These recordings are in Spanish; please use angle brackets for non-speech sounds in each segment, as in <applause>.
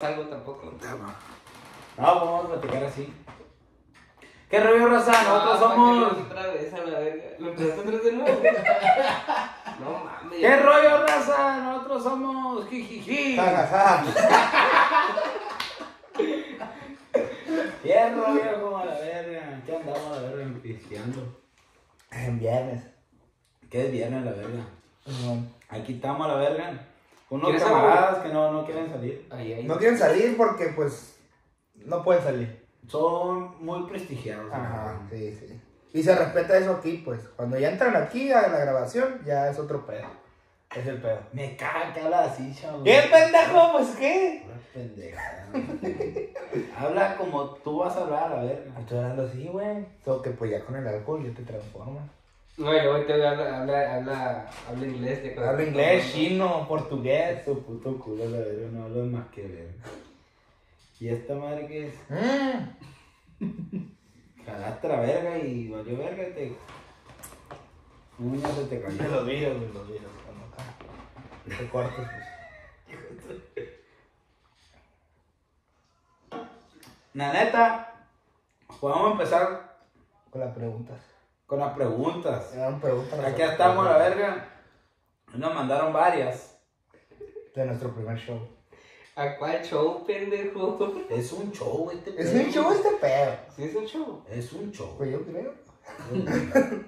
algo tampoco. No, vamos a platicar así. ¿Qué rollo, raza? Nosotros Ah, somos. para que Otra vez a la verga. ¿Lo empezaste otra vez de nuevo? <laughs> No mames. ¿Qué rollo, raza? Nosotros somos. Jijiji. <laughs> ¿Qué rollo como a la verga? ¿Qué andamos a la verga pisteando? En viernes. ¿Qué es viernes la verga? No. Aquí estamos a la verga. Unos ¿Quieres camaradas que no, no quieren salir. Ahí, ahí. No quieren salir porque, pues, no pueden salir. Son muy prestigiados. Ajá, ¿no? sí, sí. Y se respeta eso aquí, pues. Cuando ya entran aquí a la grabación, ya es otro pedo. Es el pedo. Me caga que habla así, chavo. ¿Qué pendejo? Pues qué. Pura pendejada. <laughs> Habla como tú vas a hablar, a ver. Estoy hablando así, güey. Solo que pues ya con el alcohol ya te transformas. No, y luego te habla, habla, habla, habla inglés. cuando- Habla inglés, chino, portugués. Su puto culo, la verga, no hablo más que ver. ¿Y esta madre qué es? Mm. Jalaste la verga y valió verga y te. Uña se te cayó. De los videos, de los videos. Cuando acá. Te cortas, pues. La neta, pues vamos a empezar Con las preguntas. Con las preguntas. Preguntas. Aquí estamos a la verga. Nos mandaron varias. De nuestro primer show. ¿A cuál show, pendejo? Es un show este Es pedo. un show este pedo. Sí, es un show. Es un show. Pues yo creo. <laughs>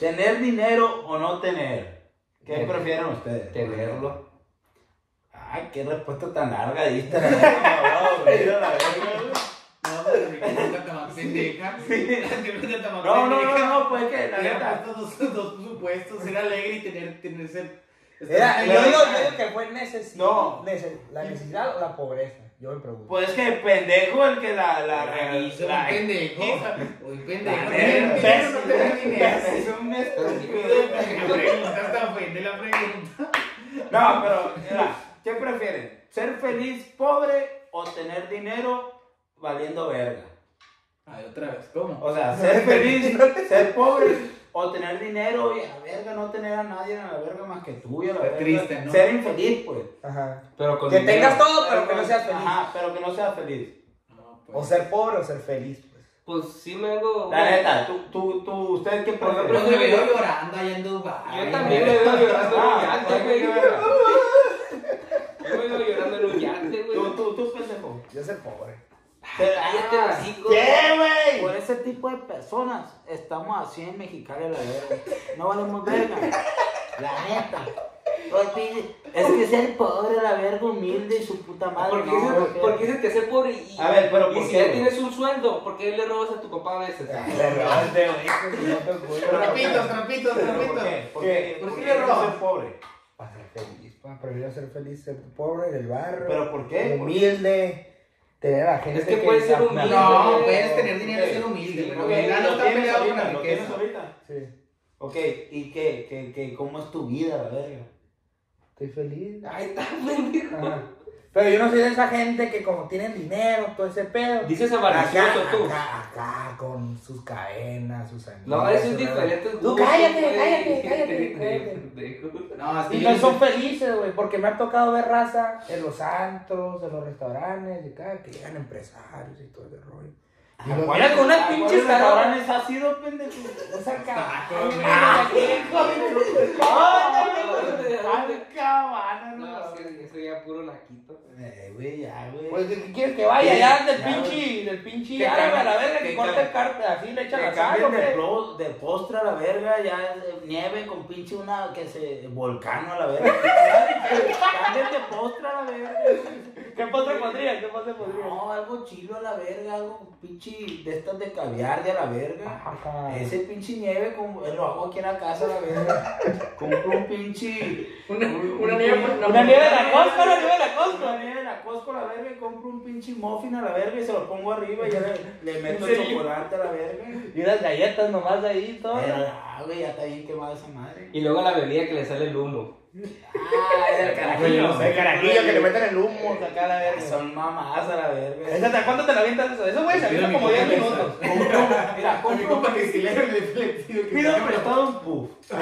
¿Tener dinero o no tener? ¿Qué Tener. prefieren ustedes? Tenerlo. Ay, qué respuesta tan larga diste. la verga, no, güey, la verga. No, <laughs> pendeja. <laughs> No, no, no, no, pues que la neta. dos, dos supuestos, ser alegre y tener, tener ser. Era, yo, digo, yo digo que fue necesidad. No. la necesidad o la pobreza. Yo me pregunto. Pues que pendejo el que la. la, La la, realizó un la- pendejo. Un pendejo. Es un la pregunta. No, pero, mira, ¿qué prefieren? ¿Ser feliz pobre o tener dinero valiendo verga? Ay, otra vez, ¿cómo? O sea, <laughs> ser feliz, ser pobre o tener dinero y a la verga no tener a nadie a la verga más que tú y a la Ser verga. triste, ¿no? Ser infeliz, pues. Ajá. Pero con Que dinero. tengas todo, pero que no seas feliz. Ajá, pero que no seas feliz. No, O pues. ser pobre o ser feliz, pues. Pues sí me hago. La neta, tú, tú, tú, ¿ustedes qué Por prefieren? Pero me veo llorando allá en Dubai. Yo también me veo llorando en un Ah, yate, güey. <laughs> Yo me veo llorando en un yate, Tú, güey. tú, tú, pendejo. Yo ser pobre. Pero, ah. ¿Qué, güey? Por ese tipo de personas estamos así en Mexicali la verga. No valemos verga. La neta. Es que ser pobre, la verga, humilde y su puta madre. ¿Por qué no, porque- por qué dices que ser pobre y, A ver, pero y ¿por si qué, ya tienes un sueldo, ¿por qué le robas a tu papá a veces? Le robaste, güey, que no te ocurre. Trapitos, trapitos, ¿Pero ¿Por trapitos. qué? ¿Por ¿Qué? qué? ¿Por ¿Por qué qué le robas? ser pobre? Para ser feliz, pa. Prefiero ser feliz, ser pobre en el barrio. ¿Pero por qué? Humilde. Tener a la gente Es que puede ser humilde. No, puedes tener dinero y ser humilde, Sí, pero Ok, humildad no ¿lo está peleado con la ¿Lo tienes riqueza. ahorita? Sí. Ok, ¿y qué? ¿Qué, qué? ¿Cómo es tu vida, la verga? Estoy feliz. Ahí está. Ajá. Pero yo no soy de esa gente que como tienen dinero, todo ese pedo. Dices avaricioso tú. acá, acá, con sus cadenas, sus anillos. No, eso es diferente. Tú cállate, cállate, cállate. No, que Y no son felices, güey, porque me ha tocado ver raza en los antros, en los restaurantes, y cada que llegan empresarios y todo ese rollo. Miran con unas ¿A pinches cuáles caras. restaurantes has ido, pendejo? O sea. Ah, cabana, No, eso ya puro naquito. Eh, güey, ya, güey. Pues, ¿qué quieres que vaya ya del Ya, pinche, del pinche árabe a la verga que que corta el carpe, así le echa la sal, cambien ¿o de, plo- de postre a la verga, ya eh, nieve con pinche una que se volcano a la verga. <laughs> Cambien de postre a la verga. ¿Qué postre podría? ¿Qué postre podría? No, algo chilo a la verga, algo pinche de estas de caviar de a la verga. Ajá. Ese pinche nieve como, lo hago aquí en la casa a la verga. Compro un pinche. Una, un- una un- nieve un- Una nieve de la Costco, una nieve de la Una De la Costco a la verga y compro un pinche muffin a la verga y se lo pongo arriba y ya le, le <laughs> meto ¿En serio? chocolate a la verga. Y unas galletas nomás de ahí y todo. Pero, ah, güey, ya está bien quemada esa madre. Y luego la bebida que le sale el humo. Ah, el carajillo. El carajillo que le meten el humo acá a la verga. Son mamás a la verga. ¿Esa te- ¿Cuánto te la avientas eso? Eso, güey, se avienta como 10 minutos. Mira, Con mi compro, compa que si le pido que pido me- prestado un puff. <laughs>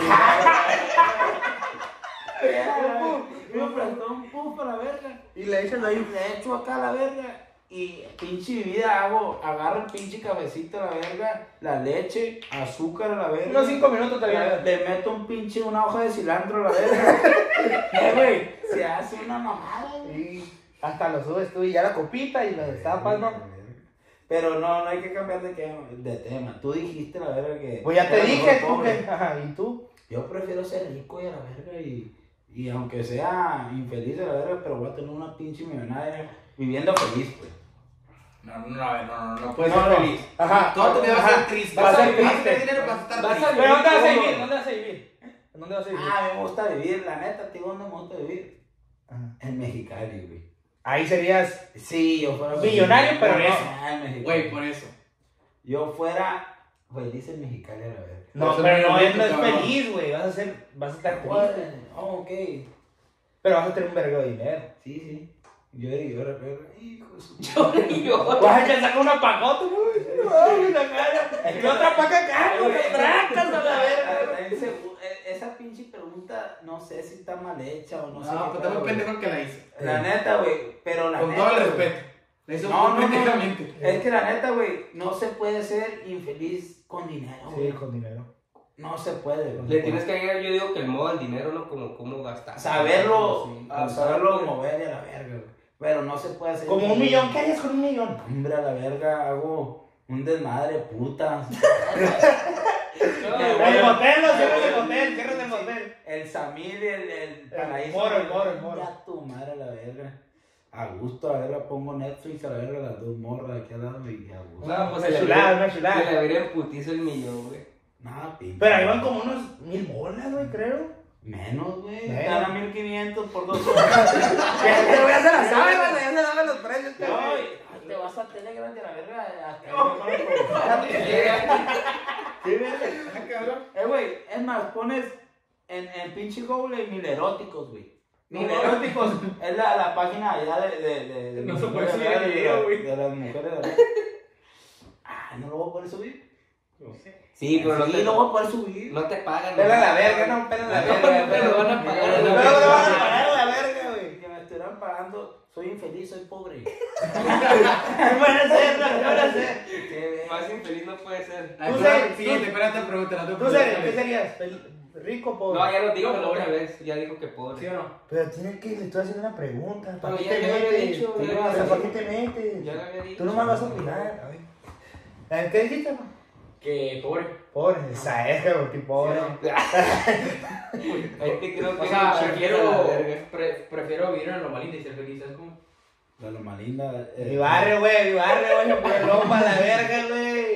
me prestó un puff a la verga. Y le ahí. Le echo acá a la verga. Y pinche bebida hago, agarro el pinche cafecito a la verga, la leche, azúcar a la verga. Unos cinco minutos te le, meto un pinche, una hoja de cilantro a la verga. <laughs> Eh, güey, se hace una mamada, güey. Y hasta lo subes tú y ya la copita y lo destapas, ¿no? Pero no, no hay que cambiar de, que- de tema. Tú dijiste la verga que. Pues ya te dije, tú que. Ajá, ¿y tú? Yo prefiero ser rico y a la verga y, y aunque sea infeliz a la verga, pero voy a tener una pinche millonaria viviendo feliz, pues. No, no, no, no, no, no puedes No, ser no. feliz. Ajá. Toda tu vida vas a ser triste. Vas a ser triste. tener dinero, vas a estar Vas a triste. ¿Pero dónde vas a vivir? ¿Dónde vas a vivir? ¿En dónde vas a vivir? Ah, me gusta vivir, la neta, tío, ¿dónde me gusta vivir? Ajá. En Mexicali, güey. Ahí serías. Sí, yo fuera Millonario, pero por no. eso. Ah, en Mexicali. Güey, por eso. Yo fuera feliz en Mexicali a la verga. No, pero no no es no es feliz, güey. Vas a ser. Vas a estar triste. Oh, ok. Pero vas a tener un vergo de dinero. Sí, sí. Yo era yo era pero, hijo de su <laughs> Vas a que sacar una pacota, güey. Ay, la cara. Y otra paca acá, güey. Tracas a la verga. Eh, Esa pinche pregunta, no sé si está mal hecha o no, No, sé. qué pues güey. pendejo que la hizo. La neta, güey. Pero la Con neta. todo el respeto. No, no, no. Es que la neta, güey, no se puede ser infeliz con dinero, güey. Sí, con dinero. No se puede, güey. Le tienes que agregar, yo digo que el modo del dinero, no como cómo gastar. saberlo, Sí, a saberlo mover y a la verga, güey. Pero no se puede hacer. Como un millón. ¿Qué harías con un millón? Hombre, a la verga, hago un desmadre, puta. <laughs> <laughs> El motel, no cierres el motel, cierres el motel. El Samir y el, el paraíso. moro, el moro, el moro. Ya tu madre, a la verga. A gusto, a la verga, pongo Netflix a la verga, las dos morras aquí al lado y a gusto. No, pues se le chulada, una chulada. Se en putizo el millón, güey. Nada, pinche. Pero ahí van como unos mil bolas, güey, creo. Menos, güey. Menos. Están a 1500 por dos <laughs> horas. Te voy a hacer la sabe, güey. Ya se saben los precios. No, te vas a Telegram de la verga. <laughs> Sí, verga. Eh, güey, es más, pones en, en pinche Google mil eróticos, güey. Eróticos <laughs> es la, la página allá de, de, de, de, No las se puede mujeres, subir güey. de las mujeres. ¿verdad? Ah, no lo voy a poder subir. Sí, pero no sí, te, lo voy a poder subir. no te pagan. Pela ¿no? la verga, no, pela la No, verga. pero lo van a pagar. Pero No, van a pagar la verga, güey. Que me estuvieran pagando, soy infeliz, soy pobre. ¿Qué van a hacer? Qué verga. Más infeliz no puede ser. Tú Siguiente, espérate, pregúntala. tú ¿Tú sabes qué serías? ¿Rico o pobre? No, ya dijo No, la otra vez. Ya dijo que pobre. ¿Sí o no? Pero tienes que, le estoy haciendo una pregunta. ¿Para Pero qué te lo metes? dicho, Pero ya lo ¿Para qué te metes? Ya lo había dicho. Tú nomás vas a opinar. A ver. ¿Qué dijiste, no? Que pobre. Pobre, esa es, güey, que pobre. <laughs> Ahí te creo que O sea, la prefiero, vivir en Loma Linda y ser feliz. ¿Sabes cómo? La Loma Linda. eh, Mi barrio, güey, mi barrio, güey, se pone loco a la <laughs> verga, güey.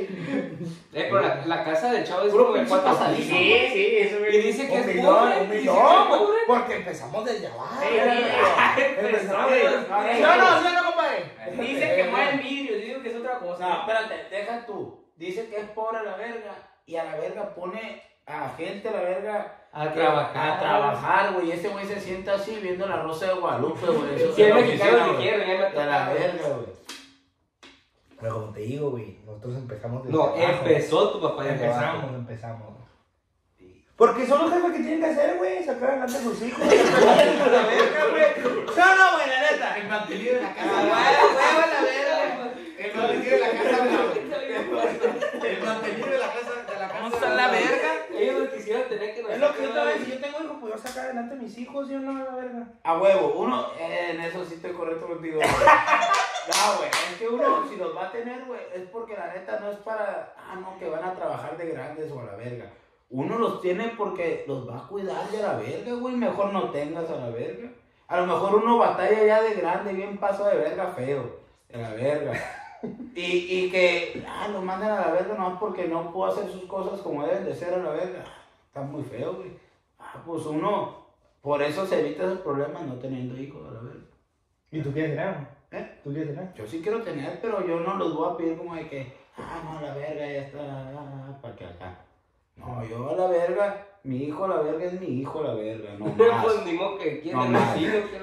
Eh, pero la, la casa del chavo es Puro como de cuatro pisos. Sí, sí, eso, güey. Y dice que un es millón, pobre, un dice que es millón, pobre. porque empezamos desde abajo. Sí. Empezamos desde- sí. ¿Sí o no, sí o no, compadre? Dice que mueven vidrio, digo que es otra cosa. No, espérate, deja tú. Dice que es pobre a la verga y a la verga pone a gente a la verga A trabajar. A trabajar, güey. Ese güey se sienta así viendo la rosa de Guadalupe, güey. Eso Si es es mexicano que güey. quiero, ya me la verga, güey. Pero como te digo, güey, nosotros empezamos desde No, abajo. empezó tu papá desde abajo. Empezamos, empezamos. Porque son los jefes que tienen que hacer, güey, sacar adelante a sus hijos. <laughs> la verga, güey. ¿Sí no, güey, la neta? El mantenido de la Ah, casa. güey, huevo, la verga. El mantenido de la casa. El mantenido de la casa. De la casa. ¿Cómo está la verga? Ellos no quisieran tener que Es lo que yo te si yo tengo hijos, pues yo sacar adelante a mis hijos, ¿sí o no, la verga? A huevo, uno, eh, en eso sí estoy correcto contigo, güey. <laughs> No, güey, es que uno, si los va a tener, güey, es porque la neta no es para, ah, no, que van a trabajar de grandes o a la verga. Uno los tiene porque los va a cuidar de la verga, güey, mejor no tengas a la verga. A lo mejor uno batalla ya de grande, bien paso de verga feo, de la verga. Y, y que, ah, lo mandan a la verga nomás porque no puedo hacer sus cosas como deben de ser a la verga. Está muy feo, güey. Ah, pues uno, por eso se evita esos problemas no teniendo hijos a la verga. ¿Y tú quieres tener? ¿Eh? ¿Tú quieres tener? Yo sí quiero tener, pero yo no los voy a pedir como de que, ah, no, a la verga ya está, ah, para que acá. No, yo a la verga, mi hijo a la verga es mi hijo a la verga, no <laughs> más. Pues ni modo que No la-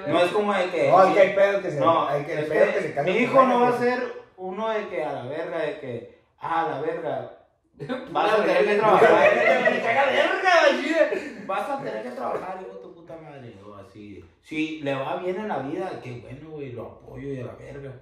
No es como de que... No, es que hay pedo que se... No, hay que, el es pedo que que se mi hijo no va a ser uno de que a la verga, de que, ah, a la verga, <laughs> vas a tener que trabajar. <laughs> Verga. Vas a tener que trabajar, hijo de tu puta madre. O así. si le va bien en la vida, qué bueno, güey, lo apoyo y a la verga.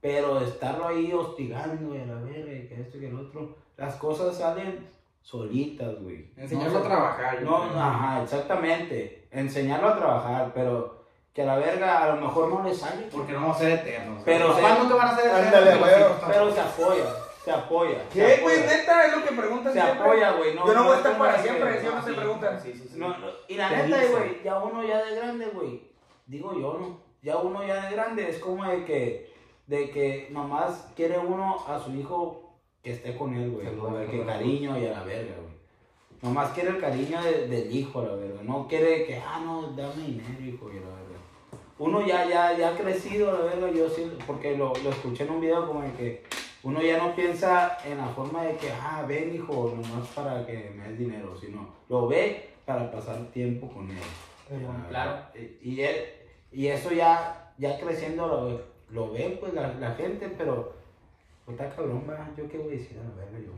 Pero estarlo ahí hostigando y a la verga y que esto y que el otro, las cosas salen solitas, güey. Enseñarlo No a trabajar. yo No, no, ajá, exactamente. Enseñarlo a trabajar, pero que a la verga a lo mejor no le sale. Porque no vamos a ser eternos. Pero se- papás nunca van a ser eternos. Ándale, pero güey. Pero se apoya, se apoya. ¿Qué, güey? Neta, es lo que preguntan Se siempre. apoya, güey. No, Yo no voy a es estar para siempre, si no ah, se preguntan. Sí, sí, sí. No, no, y la Te neta, güey, ya uno ya de grande, güey. Digo yo, ¿no? Ya uno ya de grande es como de que, de que nomás quiere uno a su hijo que esté con él, güey. Que ¿no? cariño y a la verga, güey. Nomás quiere el cariño de- del hijo, a la verga. No quiere que, ah, no, dame dinero, hijo, y la verga. Uno ya, ya, ya ha crecido, la verga, yo siento, porque lo, lo escuché en un video como de que uno ya no piensa en la forma de que, ah, ven, hijo, nomás para que me des dinero, sino lo ve para pasar tiempo con él. Ah, Claro. Y, y él- y eso ya, ya creciendo lo, ve- lo ve pues la, la gente, pero pues, está cabrón, ¿verdad? Yo qué voy a decir a la verga yo.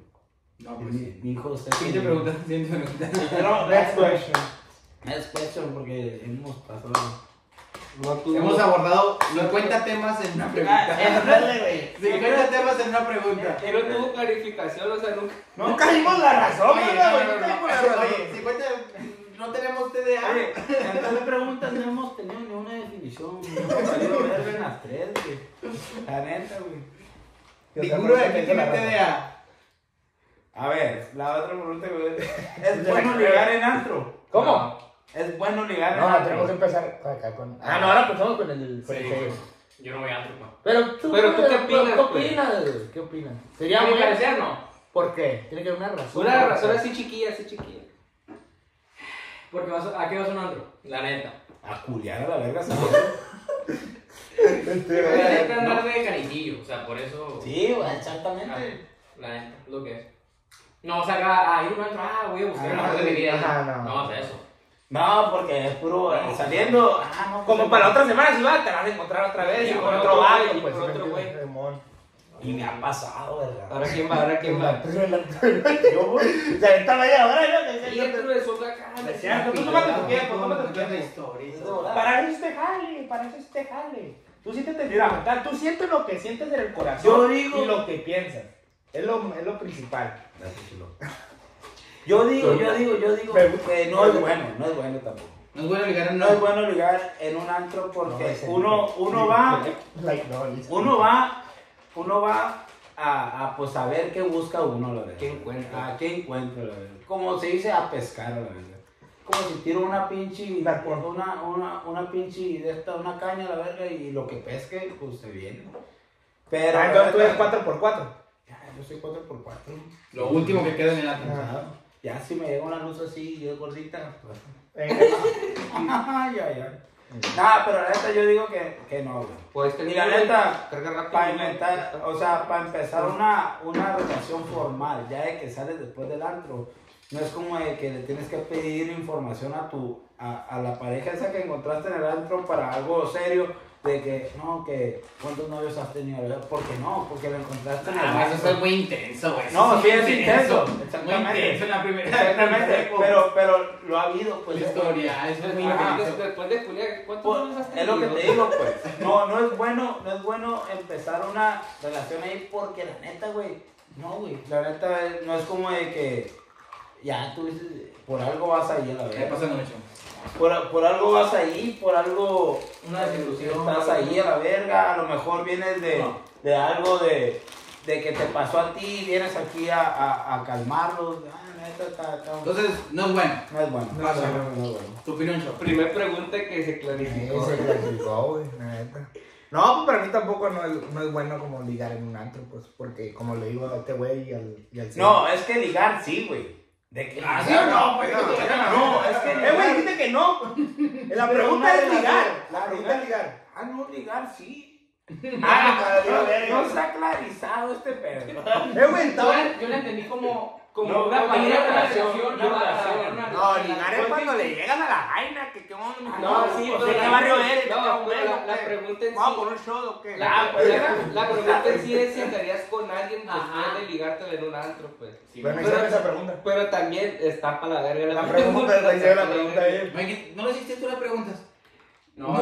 No, pues mi, sí. mi hijo está Siguiente pregunta. Siguiente pregunta. Pero, Next question. Next question, porque hemos pasado. Hemos abordado 50 temas en una pregunta. Güey. 50 temas en una pregunta. Que no tuvo clarificación, o sea, nunca. Nunca dimos la razón, Oye, ¿verdad, no, güey? no, Nunca no, dimos la no. razón. Oye, 50 no tenemos TDA. Oye, preguntas no hemos tenido ni una definición. No <laughs> verga en las tres, güey. La neta, güey. Ninguno de aquí que tiene TDA. A ver, la otra pregunta, güey. ¿Es bueno ligar en antro? ¿Cómo? ¿Es bueno ligar No, antro? tenemos que empezar acá con. Ah, no, ahora empezamos con el. Con el feo. Yo no voy a antro, pa. Pero tú, Pero tú, ¿qué ¿qué opinas, ¿Qué pues? opinas? ¿Qué opinas? Sería muy. parecer, no. ¿Por qué? Tiene que haber una razón. Una razón así chiquilla, así chiquilla. Porque vas a, ¿a qué vas a un antro? La neta. A culiar a la verga, ¿sabes? La neta no. andar de cariñillo, o sea, por eso. Sí, exactamente. La neta, es lo que es. No, o sea, a, ir a un antro, ah, voy a buscar Ah, el amor de mi vida. ajá, no. No, o sea, eso. No, porque es puro eh, saliendo. Ah, no, pues, Como para la otra semana, si va, te vas a encontrar otra vez Y y con otro güey, y pues. con ¿sí me otro güey. Simón. Y me ha pasado, ¿verdad? Ahora quién va, ahora quién va. <laughs> Yo voy. O sea, esta media hora yo Y el de su acá. Cierto, tú tómate tu tiempo, tómate tu tiempo. historia. Para eso este jale, para eso este jale. Tú siéntete mental, tú sientes lo que sientes en el corazón Yo digo- y lo que piensas. Es lo, es lo principal. Yo digo, yo digo, yo digo que no es bueno, no es bueno tampoco. No es bueno ligar en No es bueno ligar en un antro porque uno, uno va, uno va, uno va a, a pues a ver qué busca uno, la verdad. ¿Qué encuentra? A qué encuentra, la verdad. Como se dice, a pescar, la verdad. Como si tiro una pinche, una, una, una pinche, de esta, una caña, la verga, y lo que pesque, pues se viene. Pero, Ah, entonces tú eres verdad, 4x4. ya, Yo soy 4x4. Lo último que queda en el antro. Ya si me llega una luz así y es gordita, pues. Ay, ay, ay. Nah, pero la neta yo digo que, que no, güey. Puedes tener Y la neta, para inventar, o sea, para empezar una, una relación formal, ya de que sales después del antro, no es como de que le tienes que pedir información a tu, a, a la pareja esa que encontraste en el antro para algo serio, de que, no, que, ¿cuántos novios has tenido? ¿Por qué no? Porque lo encontraste en el Ah, eso es muy intenso, güey. No, sí es intenso, Muy exactamente. intenso en la primera Exactamente, pero, pero lo ha habido, pues. La historia, eso es muy intenso. Después de Julián, ¿cuántos Pues, años has es lo que tenido? te digo, pues. <laughs> No, no es bueno, no es bueno empezar una relación ahí porque la neta, güey. No, güey. La neta no es como de que ya tú dices, por algo vas ahí a la ¿Qué verga. pasa mucho? Por, por algo vas ahí, por algo Una desilusión. estás ahí a la verga. A lo mejor vienes de, No. de algo de, de que te pasó a ti, vienes aquí a, a, a calmarlos. Ah, neta, está, está- Entonces, no es bueno. no es bueno. No es bueno. no es bueno. Tu opinión, Cho. Primer pregunta que se Sí, clarificó. se clasificó, güey, neta. No, pues para mí tampoco no es, no es bueno como ligar en un antro, pues, porque como le digo a este güey y al, y al No, es que ligar sí, güey. De Ah, sí ligar, o no, pues, no, no, no, es que Eh, güey, dijiste que no. La pregunta es ligar. La pregunta es ligar. Ah, no, ligar sí. Ah, no, no está clarizado este pedo. Eh, güey, yo la entendí como, como No, una no, no, una no, relación. no, una no, relación, no, una No, relación. ligar es cuando le llegan a la vaina, que qué onda. No, sí, pues, ¿de la- qué barrio eres? No, ¿Qué pero la, pregunta en ¿Vamos sí. por un show o qué? La, Ah, pues, pregunta en sí es si andarías con alguien después de ligártela en un antro, pues. Bueno, Pero- hicieron esa pregunta. Pero también está para la verga La pregunta, la hicieron la pregunta ahí. ¿No le hiciste tú las preguntas? No,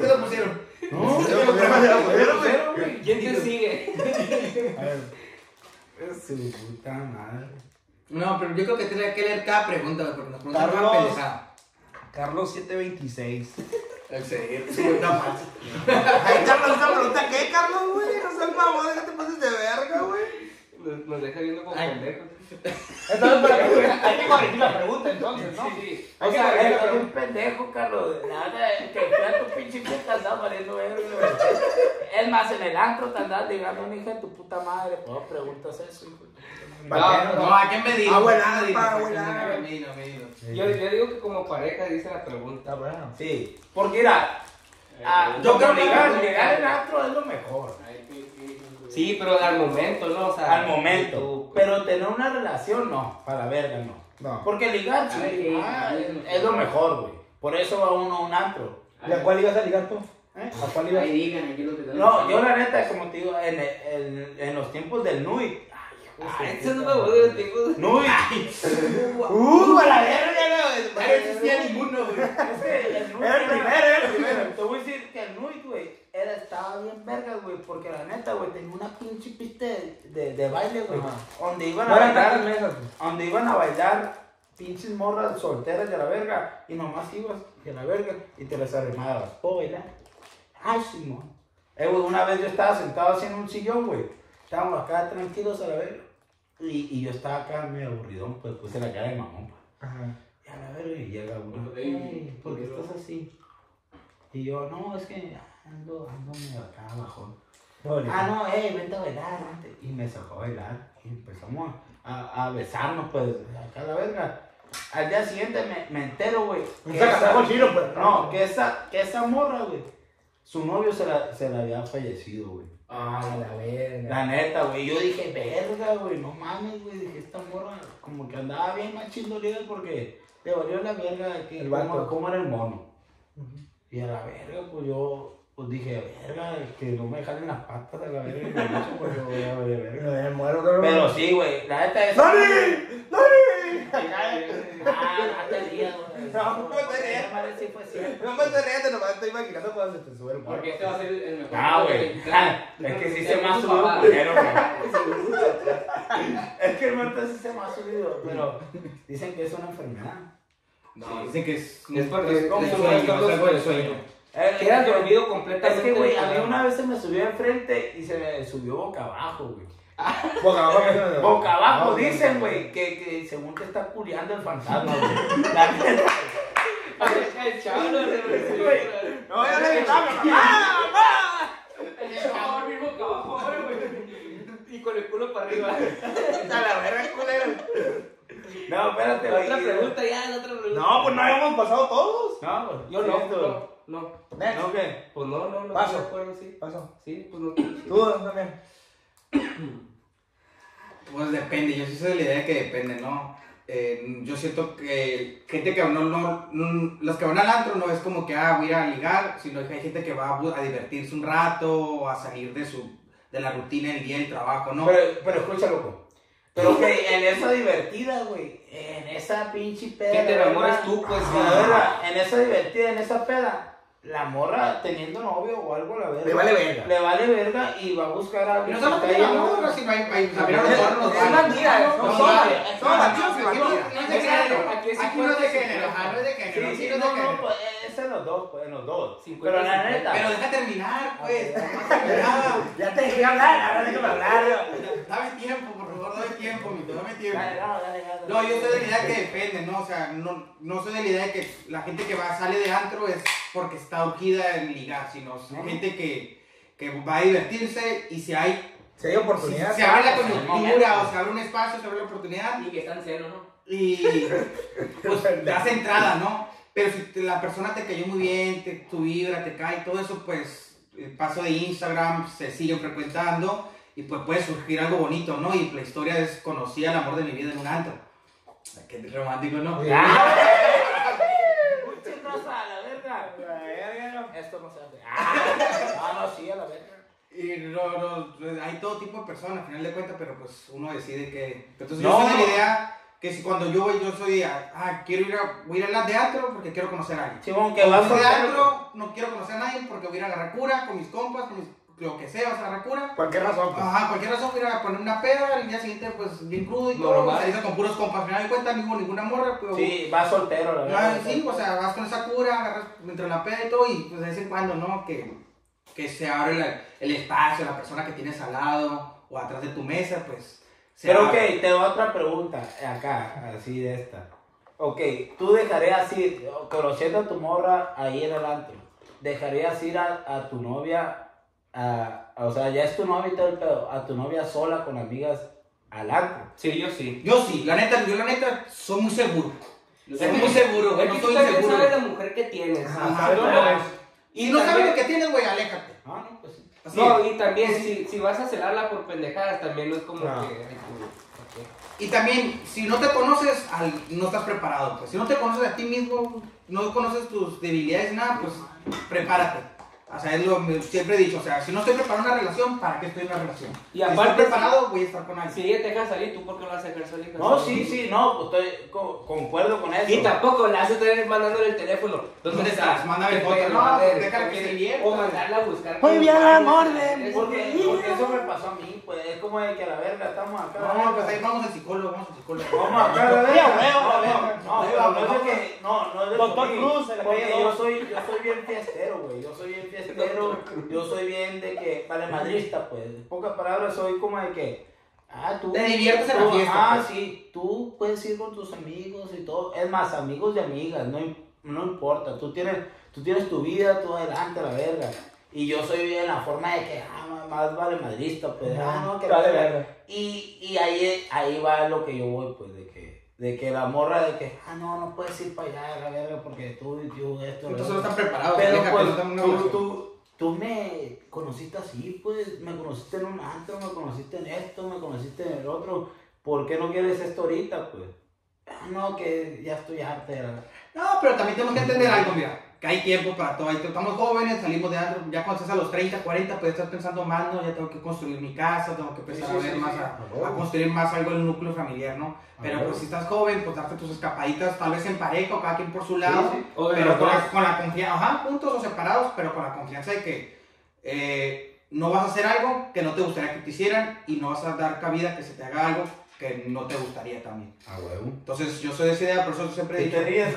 ¿Qué lo pusieron? No, Se lo pusieron, ¿quién te sigue? A ver. Es su puta madre. No, pero yo creo que tendría que leer cada pregunta, porque nos preguntan una Carlos. pendejada. Carlos 726. El seguir, sí, está <laughs> mal. Ay, Carlos, esa pregunta, ¿qué, Carlos, güey? No seas mamón, ¿qué te pases de verga, güey? Nos, nos deja viendo como pendejos. Entonces, pero hay que corregir la pregunta entonces, ¿no? Sí, sí. Hay O que sea, la eres un pendejo, Carlos. Nada, que fue a tu pinche fiesta andaba valiendo verga. Es más, en el antro te andas ligando a una hija de tu puta madre. ¿Puedo preguntas eso, hijo? No, No, ¿a quién me no, no. Yo, yo digo que como pareja dice la pregunta. Bueno. Sí, porque mira, ah, Eh, yo creo que ligar, ligar en antro es lo mejor. Sí, pero al momento, ¿no? O sea, Al momento. Pero tener una relación, no. Para la verga, no. No. Porque ligar, sí, Ay, ah, ay, es, es lo mejor, güey. Por eso va uno a un antro. ¿Y a cuál ibas a ligar tú? ¿eh? ¿A cuál ibas? Ahí digan, aquí lo que No, yo la neta, como te digo, en, en, en los tiempos del Nui. Ay, hijo de Ay, su eso no puta me madre. gusta los tiempos. Nui. Uh, a la verga, no. No existía ninguno, güey. Es Era el primero, era el primero. Te voy a decir que el Nui, güey, era, estaba bien vergas, güey, porque la neta, güey, tenía una pinche pista de, de, de baile, güey, donde iban a No bailar, donde iban a bailar pinches morras solteras de la verga, y nomás ibas de la verga y te las arrimabas. ¿Puedo bailar? Ay, Simón. Eh, güey, una vez yo estaba sentado así en un sillón, güey, estábamos acá tranquilos a la verga, y, y yo estaba acá medio aburridón, pues puse la cara de mamón, pues. Ajá. Y a la verga, y llega uno, "Ey, ¿por qué estás así? Y yo, no, es que ando, ando medio acá abajo. Ah, no, ey, vente a bailar, vente. Y me sacó a bailar. Y empezamos a, a besarnos, pues, acá a la verga. Al día siguiente me, me entero, güey. que esa- con Chino, pues. No, que esa, que esa morra, güey. Su novio se la, se la había fallecido, güey. Ah, la verga. La neta, güey. Yo dije, verga, güey, no mames, güey. Dije, esta morra como que andaba bien machín dolida porque le valió la verga de que El cómo, cómo era el mono. Ujú. Y a la verga, pues yo pues dije, verga, que no me jalen las patas a la verga. y me echo porque voy a valer verga. Pero sí, güey, la neta es. ¡Dani! ¡Dani! Ah, no te rías, güey. No, no te rías. No me te rías, nomás estoy imaginando cuando se te sube el. Porque este va a ser el mejor. Ah, güey. Es que sí se me ha subido culero, güey. Es que el muerto sí se me ha subido, pero dicen que es una enfermedad. No, dicen que es. Es porque es es un sueño, es Quedas es que- dormido Es completamente. que, güey, a mí una vez se me subió enfrente y se me subió boca abajo, güey. Boca abajo. me- Boca abajo, No, dicen, no. güey, que, que según te está culiando el fantasma, güey. La neta. <laughs> El chavo no Güey. No, ya le gritaba. El chavo dormir boca abajo, güey. Y con el culo para arriba. A la verga, culero. No, espérate, güey. otra pregunta ya, la otra pregunta. No, pues no habíamos pasado todos. No, güey. Yo no, no, no. Next. ¿No qué? Pues no, no, no. Paso. sí. Paso. Sí, pues no. Tú también. Pues depende, yo sí soy de la idea de que depende, ¿no? Eh, yo siento que gente que no, no, no- los que van al antro no es como que, ah, voy a ir a ligar, sino que hay gente que va a, divertirse un rato, a salir de su, de la rutina del día del trabajo, ¿no? Pero, pero escucha, loco. Pero que en esa divertida, güey, en esa pinche peda. Que te enamores tú, pues, en esa divertida, en esa peda, la morra teniendo novio o algo, la verga. Le vale verga. Le vale verga y va a buscar a es de género, Aquí no es de 50, género, es de no, no, pues es en los dos, pues en los dos. 50, Pero la 50. neta. Pero deja terminar, pues, no pasa nada. Ya te dejé hablar, ahora déjame hablar. Dame tiempo, por favor, dame tiempo, mito, dame tiempo. Dale, dale, dale, dale. No, yo soy de la idea que depende, ¿no? O sea, no, no soy de la idea de que la gente que va, sale de antro es porque está urgida en ligar, sino es No. gente que, que va a divertirse y si hay, Si hay si oportunidad. se abre la pues, coyuntura o se abre un espacio, se abre la oportunidad Y que está en cero, ¿no? y pues <laughs> das entrada, ¿no? Pero si te- la persona te cayó muy bien, te, tu vibra te cae, todo eso, pues el paso de Instagram se siguen frecuentando y pues puede surgir algo bonito, ¿no? Y la historia es conocí al amor de mi vida en un antro. Qué romántico, ¿no? Escuchen, raza, a la verga. Esto no se hace. Ah, no, no, sí, a la verga. Y no, no, hay todo tipo de personas, al final de cuentas, pero pues uno decide que... Entonces No, yo soy de la idea que si cuando yo voy, yo soy, ah, ah, quiero ir a, voy a ir a las de antro porque quiero conocer a alguien. Simón, que Que vas soltero. antro, no quiero conocer a nadie porque voy a ir a agarrar cura con mis compas, con mis, lo que sea, vas a agarrar cura. Cualquier razón. pues. Ajá, cualquier razón, voy a ir a poner una peda, el día siguiente, pues, bien crudo y todo, Normal. o sea, hice con puros compas, al final de cuentas, no hubo ninguna morra, pero... Sí, vas soltero, la Ah, verdad. sí, o sea, vas con esa cura, agarras entre la peda y todo, y pues de vez en cuando, ¿no? Que, que se abre la- el espacio, la persona que tienes al lado o atrás de tu mesa, pues. Pero ok, abre. te doy otra pregunta acá, así de esta. Ok, tú dejarías ir, conociendo a tu morra ahí en el antro, dejarías ir a, a tu novia, a, a- o sea, ya es tu novia y todo el pedo, a tu novia sola con amigas al antro. Sí, yo sí. Yo sí, la neta, yo la neta soy muy seguro. Soy muy seguro, güey, no inseguro. sabes la mujer que tienes. Ajá. Y no sabes lo que tienes, güey, aléjate. No, sí. Y también si, si vas a celarla por pendejadas, también no es como No. que. Y también, si no te conoces, al- no estás preparado. Pues. Si no te conoces a ti mismo, no conoces tus debilidades, nada, pues prepárate. O sea, es lo que siempre he dicho. O sea, si no estoy preparado en una relación, ¿para qué estoy en una relación? Y si aparte, estoy preparado, voy a estar con alguien. Si ella te deja salir, ¿tú por qué no la vas a dejar salir? No, sí, sí, no, pues estoy, co- concuerdo con eso. Y tampoco la haces tener mandándole el teléfono. ¿Dónde, ¿Dónde estás? Mándame Qué foto. No, a ver, pues déjala que divierta. O mandarla a buscar. Muy bien, amor, Porque, porque eso me pasó a mí, pues es como de que a la verga estamos acá. No, pues ahí vamos al psicólogo, vamos al psicólogo. Vamos acá, la verga. No, a no, ver. no, no es de vamos. que, no, no es de Doctor Cruz, yo soy, yo soy bien fiestero, güey, yo soy fiestero, yo soy bien de que, vale, madrista, pues, en pocas palabras, soy como de que, ah, tú, Te diviertes en la fiesta, Ah, pues. sí, tú puedes ir con tus amigos y todo, es más, amigos y amigas, no, no importa, tú tienes, tú tienes tu vida, tú adelante, la verga, y yo soy bien la forma de que, ah, más vale madrista, pues, ah, no, que Vale, verga. Y, y ahí, ahí va lo que yo voy, pues, de que, la morra de que, ah, no, no puedes ir para allá, la verga, porque tú y tú, esto, Entonces otro". no están preparados. Pero pues, tú, tú, tú me conociste así, pues, me conociste en un antro, me conociste en esto, me conociste en el otro, ¿por qué no quieres esto ahorita, pues? Ah, no, que ya estoy harta de la... No, pero también tenemos que entender algo, mira, que hay tiempo para todo. Ahí Estamos jóvenes, salimos de antro, ya cuando estás a los 30, 40, pues estás pensando más, ¿no? Ya tengo que construir mi casa, tengo que empezar Sí, a ver sí, más, sí. a, A huevo. a construir más algo en el núcleo familiar, ¿no? Pero huevo. pues si estás joven, pues darte tus escapaditas, tal vez en pareja o cada quien por su lado, sí. O de pero con la, dos. con la confianza, ajá, juntos o separados, pero con la confianza de que eh, no vas a hacer algo que no te gustaría que te hicieran y no vas a dar cabida a que se te haga algo que no te gustaría también. A huevo. Entonces yo soy de esa idea, por eso siempre he ¿Y dicho... te ríes?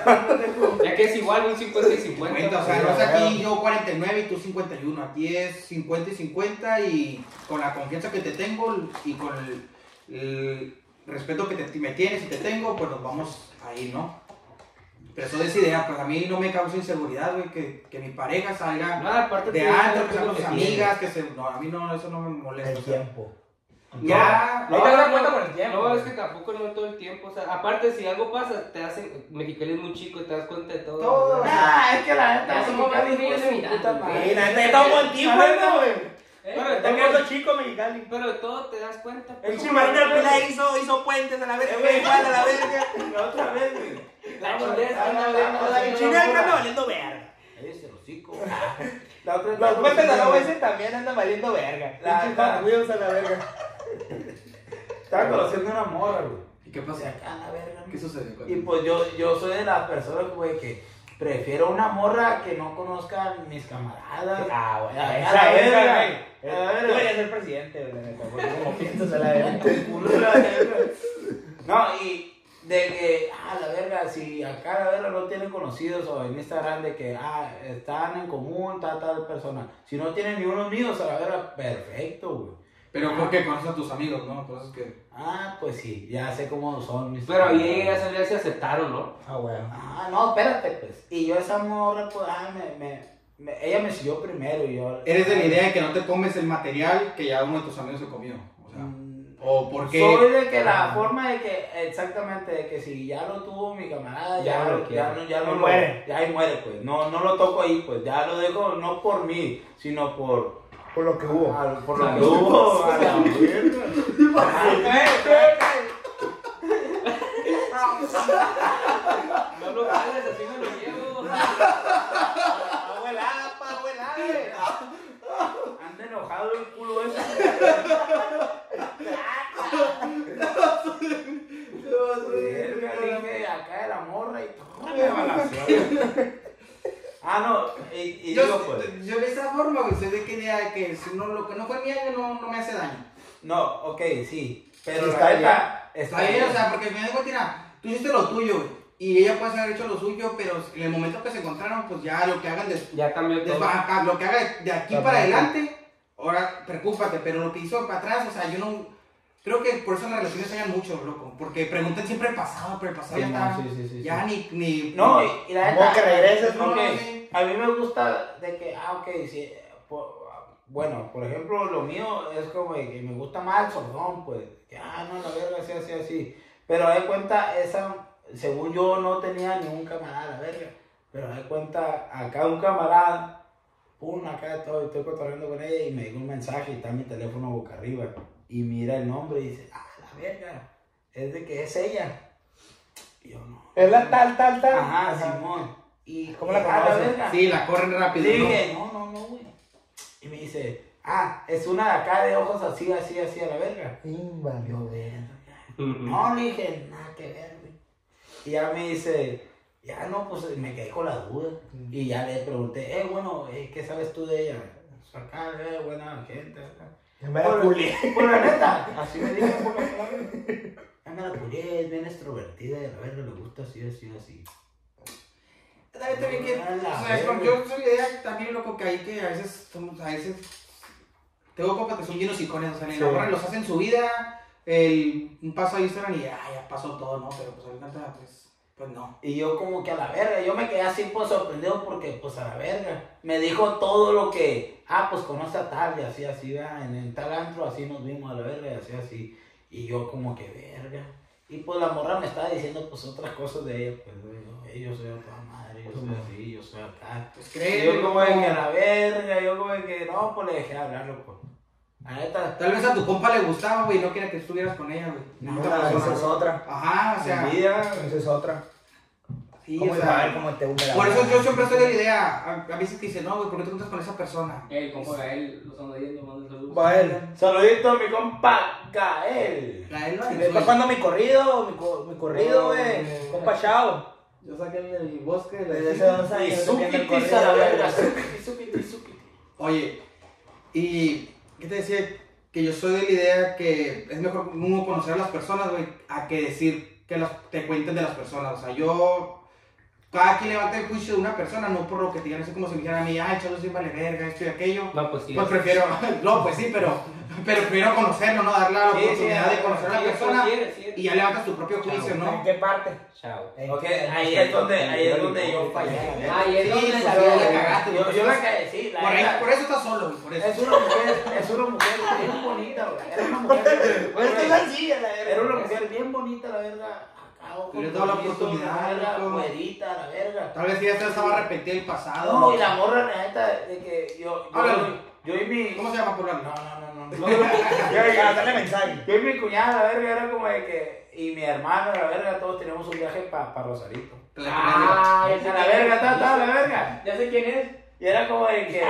Ya que es igual un 50 y 50. 50, o sea, no es aquí yo 49 y tú 51, aquí es 50 y 50 y con la confianza que te tengo y con el, el respeto que te- me tienes y te tengo, pues nos vamos ahí, ¿no? Pero eso de esa idea, pues a mí no me causa inseguridad, güey, que, que mi pareja salga No, de antro, que tienes. amigas, que se... No, a mí no, eso no me molesta. El o sea, tiempo. Ya, Ahí te das cuenta con el tiempo. No, es que tampoco no todo el tiempo. O sea, aparte, si algo pasa, te hacen. Mexicali es muy chico y te das cuenta de todo. Todo. Ah, es que la neta, somos varios hijo de niños puta madre. La neta ¿no, güey? Eh, Está pero, quedando todo, chico Mexicali. pero de todo te das cuenta. El chimarrón del Pila hizo, hizo puentes a la verga, güey, igual a la verga. La otra vez, güey. La chuleta, la la- verga, la- sí, El no, no, anda no. valiendo verga. El hocico. <laughs> La otra Los puentes de la OS también andan valiendo verga. La- la- Wheels a la verga. Estaba conociendo una morra, güey. ¿Y qué O pasa? sea, acá la verga. ¿Qué sucede? Y pues yo, yo soy de las personas, güey, que prefiero una morra que no conozca mis camaradas. Ah, güey. A Esa, verga. güey. A. Tú deberías ser presidente, güey, como piensas a <laughs> la verga. No, y de que, ah, la verga, si acá la verga no tiene conocidos o en Instagram de que, ah, están en común, tal, tal persona. Si no tienen ni unos míos, a la verga, perfecto, güey. Pero porque conoces a tus amigos, ¿no? Cosas que... Ah, pues sí, ya sé cómo son mis Pero ahí ya se, ya se aceptaron, ¿no? Ah, güey. Ah, no, espérate, pues. Y yo esa morra, pues, ah, me, me, me- ella me siguió primero y yo... Eres de la idea de que no te comes el material que ya uno de tus amigos se comió. O sea, Mm, o porque... Soy de que la forma de que, exactamente, de que si ya lo tuvo mi camarada, ya, Ya no lo, ya, no, ya no lo- muere. Ya ahí muere, pues. No, no lo toco ahí, pues. Ya lo dejo, no por mí, sino por, por lo que hubo. Ah, por lo que. A. No lo así me lo llevo. Pa, abuela. Anda el culo ese. Acá de la morra. Ah, no, y, y yo, digo, pues. yo de esa forma, güey, soy de que, idea de que si no, lo que no fue mi año no, no me hace daño. No, ok, sí. Pero está, bien, está, está bien, o sea, porque al final de cuentas, tú hiciste lo tuyo. Y ella puede haber hecho lo suyo, pero en el momento que se encontraron, pues ya lo que hagan de, ya cambió de, todo. Baja, lo que haga de aquí para adelante, ahora preocúpate, pero lo que hizo para atrás, o sea, yo no, creo que por eso las relaciones fallan mucho, loco, porque preguntan siempre el pasado, pero el pasado ya está, sí, sí, sí, ya ni, ni, No, ni- y, y la neta. que regreses, ¿no? Sí. A mí me gusta de que, ah, ok, sí. po- bueno, por ejemplo, lo mío es como que me gusta más el sordón, pues. Que, ah, no, la verga, así, así, así. Pero de cuenta, esa, según yo, no tenía ni un camarada, la verga. Pero de cuenta, acá un camarada, pum, acá estoy, estoy cotorreando con ella y me llegó un mensaje y está mi teléfono boca arriba. Y mira el nombre y dice, ah, la verga, es de que es ella. Y yo no. Es la tal, tal, tal. Ajá, Simón. Y ¿Cómo la ah, la conoces? Sí, la corren rápido, Le dije, no, no, no, güey. Y me dice, ah, es una de acá de ojos así, así, así a la verga. Yo, verga. No, le dije, nada que ver, güey. Y ya me dice, ya no, pues me quedé con la duda. Y ya le pregunté, eh, bueno, eh, ¿qué sabes tú de ella? Pues acá, eh, buena gente. acá. Me la culié. Por la neta, así me dijo por la palabra. Ya me la culié, es bien extrovertida y a la verga le gusta así, así, así. También, también que, o sea, yo soy la idea también loco que hay que a veces, somos- a veces, tengo compas que son llenos icones, o sea, ni Sí. la morra los hacen su vida, el, un paso a Instagram y ah, ya pasó todo, ¿no? Pero pues ahorita, pues, pues no. Y yo como que a la verga, yo me quedé así pues sorprendido porque pues a la verga. Me dijo todo lo que, ah, pues conoce a tal y así, así, en el tal antro así nos vimos a la verga y así, así. Y yo como que verga. Y pues la morra me estaba diciendo pues otras cosas de ella, pues yo, "Ey, yo soy a toda madre, yo soy así, yo soy acá. Pues Y yo como que a la verga, yo como que no, pues le dejé hablarlo, pues. La neta, Tal vez a tu compa le gustaba, güey, y no quería que estuvieras con ella, güey. No, Otra esa es otra. Ajá, o sea, envidia. Esa es otra. sí, ¿Cómo o sea, cómo te por eso yo siempre soy de la idea, a, a veces que dice, no, güey, ¿por qué te juntas con esa persona? El compa Gael, los ando yendo, manda saludos. Va él. Saludito a mi compa Gael. La él, Me está jugando mi corrido, mi, co- mi corrido, güey. Compa Chao. Yo saqué el del bosque de hace dos Y años. estoy suquiti, suquiti. Oye, y ¿qué te decía? Que yo soy de la idea que es mejor uno conocer a las personas, güey, a que decir que las, te cuenten de las personas. O sea, yo, cada quien levanta el juicio de una persona, no por lo que te digan, así como si me dijeran a mí, ay, chavos, sí vale verga, esto y aquello. No, pues sí. Pues prefiero, <laughs> no, pues sí, pero, pero prefiero conocerlo, ¿no? Darle la Sí, sí, oportunidad de conocer a la persona sí, y ya levantas tu propio juicio, ¿no? ¿En qué parte? Chao. ¿En Ok, qué- ahí es donde, ahí es donde yo fallé. Ahí es donde la cagaste, Yo, yo la sí, la Por, ahí- neta. por eso estás solo, güey, por eso. Es una mujer, es una mujer bien bonita, güey. Era una mujer. <laughs> Pues es así. Era una mujer bien bonita, la verga. He dado la oportunidad, la güerita, la verga. Tal vez ella se estaba arrepentida del pasado. No, y la morra, la neta, de que yo, yo, y mi. ¿Cómo se llama por No, la no, no, no. Dale <laughs> mensaje. Yo y mi cuñada, la verga, era como de que. Y mi hermano, la verga, todos teníamos un viaje para pa Rosarito. Ah, ya sé a la verga, es. está, está, la verga. Ya sé quién es. Y era como de que.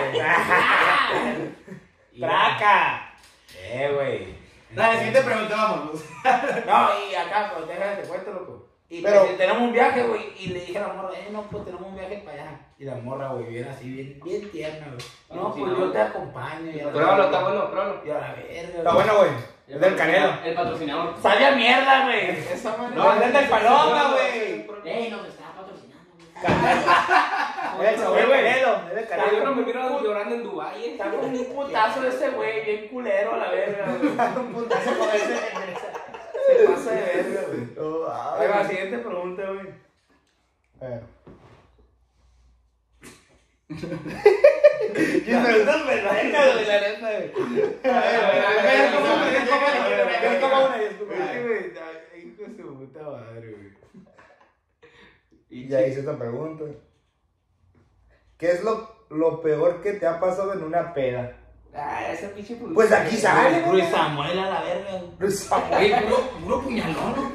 <laughs> ¡Traca! Eh, güey. La siguiente pregunta, vamos. <laughs> No, y acá, pues déjame te cuento, loco. Y Pero- pues, tenemos un viaje, güey. Y le dije a la morra, eh, no, pues tenemos un viaje para allá. Y la morra, güey, viene así, bien, bien tierna, güey. No, pues yo te acompaño. Y Pruébalo, está bueno, pruébalo. Y a la verga. Está bueno, güey. Es del canelo. El patrocinador. Sabe a mierda, güey. Esa. No, es del paloma, güey. Ey, nos está patrocinando, güey. <laughs> Es el del canelo. Es del Yo no canelo. me miro llorando en Dubái. eh. Está con un putazo ese güey, bien culero a la verga, güey. <laughs> Un puntazo como ese. Se pasa de verga, güey. Oh, A ay. ver, la siguiente pregunta, güey. A ver. Y preguntas verdaderas, güey, la neta, güey. A ver, a ver, a ver, a ver, ¿cómo una? Escojo una, escojo una, escojo una. Ay, güey, ay, hijo de su puta madre, güey. Y ya hice esta pregunta. ¿Qué es lo, lo peor que te ha pasado en una peda? Ah, esa pinche producción. Pues aquí sale, güey. Luis Samuel a la verga. Luis Güey, puro, puro puñalón, ¿no?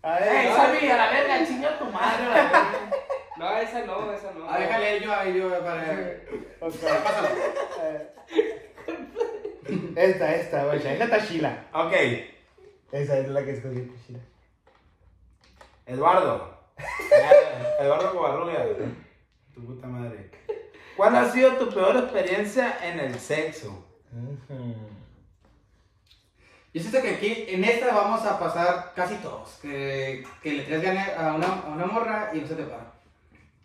A Ey, ver, Sammy, a la verga, chinga tu madre, a la verga. <laughs> No, esa no, esa no. A déjale yo ahí, yo para. ok. Pásalo. Esta, esta, güey. Esta está chila. Ok, Esa es la que escogí, chila. Eduardo. <laughs> Eduardo Covarrubias. Tu puta madre. ¿Cuál ha sido tu peor experiencia en el sexo? Yo siento que aquí, en esta vamos a pasar casi todos. Que, que le traes ganas a una, a una morra y no se te para.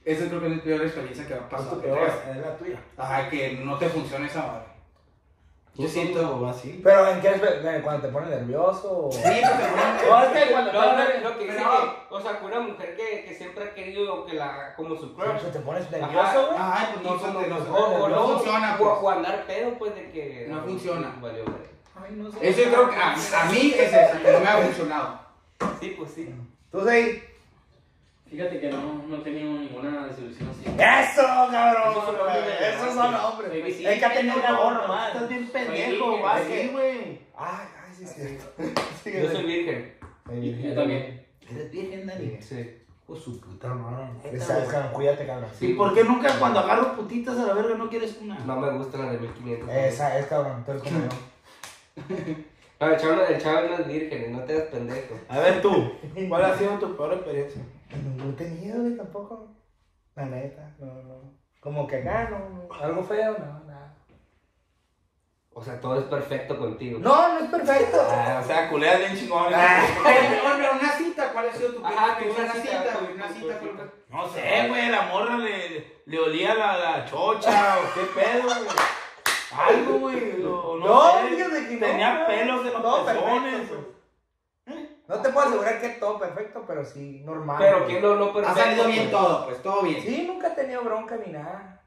Esa creo que es la peor experiencia que va a ¿Cuál es pasar. Es la tuya. Ajá, que no te funcione esa madre. Yo ¿Tú siento. así? Pero en qué es cuando te pones nervioso o... Sí, pues te ponen- No, es que cuando No, te no, pones- lo que dice que, o sea, que una mujer que, que siempre ha querido que la, como su crush, siempre te pones nervioso, güey. Ajá, pues no, no, no, no, funciona, o, pues. o andar pedo, pues, de que... No funciona. Valió, vale. Ay, no sé. Eso yo creo que a, a mí es esa, que no me ha funcionado. Sí, pues sí. Tú sí. Fíjate que no, no he tenido ninguna desilusión así. ¡Eso, cabrón! Esos son hombres Esos verdad, son sí. hombres. Baby, sí. Es que ha tenido una voz nomás. Estás bien Oye, pendejo, así, que- güey. Ay, ay, sí, <laughs> sí. Yo soy virgen. Yo también. Eres virgen, Dani. Sí. Pues su puta madre. güey. cabrón, cuídate, cabrón. ¿Y por qué nunca cuando agarro putitas a la verga no quieres una? No me gustan las de 1500. Esa es, cabrón. Tú eres como yo. <laughs> No, el chavo, el chavo no es virgen, no te das pendejo. A ver tú, <laughs> ¿cuál ha sido tu peor experiencia? No he tenido, güey, tampoco. La neta, no, no. Como que acá, no, no. Algo feo, no, nada. O sea, todo es perfecto contigo. No, no es perfecto. Ah, o sea, culea bien chingón. Ah. Hombre, una cita, ¿cuál ha sido tu Ajá, peor que una Una cita, güey, una cita. con- con- No sé, güey, la morra le, le olía la, la chocha o qué pedo, güey. Algo, güey. No, No, sé. fíjate que no, Tenía no. pelos en los No, pezones. perfecto, No te puedo asegurar que es todo perfecto, pero sí, normal. Pero güey. ¿quién no, no Ha perfecto? salido bien pues? todo, pues todo bien. Sí, nunca he tenido bronca ni nada.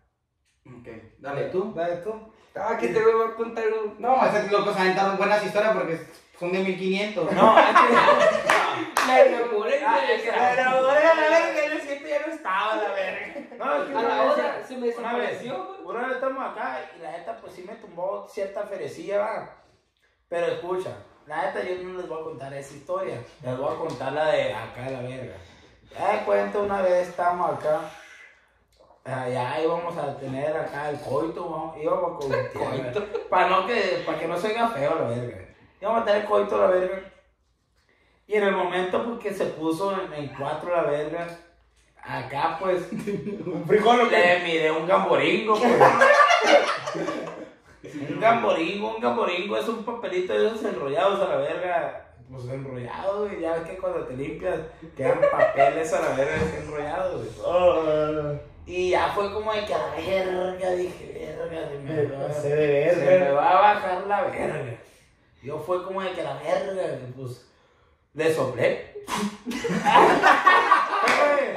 Ok, dale tú. Dale tú. Ah, que te voy a contar un... No, esas locos aventaron buenas historias porque son de 1500. No, es que. <laughs> Me enamoré Ah, que- esa. Pero, güey, a la verga, el sitio ya no estaba, la verga. No, es que A una la vez- hora se me Una vez, una vez estamos acá y la neta pues sí me tumbó cierta ferecilla, va. Pero escucha, la neta yo no les voy a contar esa historia, les voy a contar la de acá de la verga. Ya de cuenta una vez estábamos acá, allá íbamos a tener acá el coito, vamos- íbamos con Coito. para no que, para que no se oiga feo la verga. Íbamos a tener coito la verga. Y en el momento porque se puso en, en cuatro la verga, acá pues <laughs> Un frijol, le miré un gamboringo, pues. <laughs> un gamboringo, un gamboringo es un papelito de esos enrollados a la verga. Pues enrollados, güey. Ya ves que cuando te limpias quedan papeles a la verga enrollados, güey. Oh, Y ya fue como de que a la verga, dije, verga, se me, va, se me va a bajar la verga. Yo fue como de que a la verga, pues le soplé. <laughs> <laughs> Eh,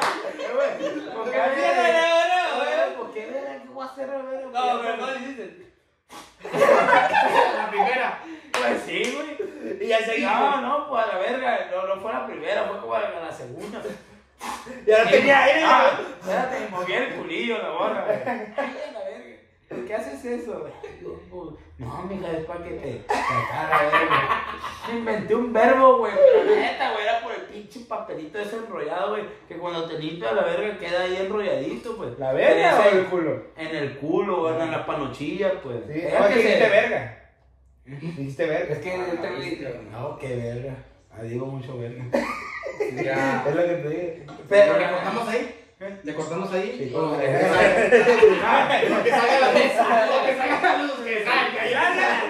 güey, eh, güey, ¿por qué verga? Güey, ¿Por qué verga? ¿Qué voy a hacer a verga? No, pero no dijiste. La primera. Pues sí, güey. Y ya seguí. No, no, pues a la verga. No, no fue la primera, fue como la, la segunda. Ya no tenía aire. Ah, espérate, movía el culillo la borra, güey. <laughs> qué haces eso? <laughs> No, mija, es para que te sacara, verga. Me inventé un verbo, güey, pero la neta, güey, era por el pinche papelito ese enrollado, güey, que cuando te limpia la verga queda ahí enrolladito, pues. ¿La verga En o el culo? En el culo, güey, en la panochilla, pues. Sí, no, que dijiste se- verga. Dijiste verga. Es que te vi. No, qué verga. Ah, digo mucho verga. <laughs> Ya. Es lo que te digo. Pero, ¿Le cortamos ahí? ¿Le cortamos ahí? Sí. ¿O- Ok. Lo que salga la mesa. <laughs> Lo que salga la luz. Que salga. ya.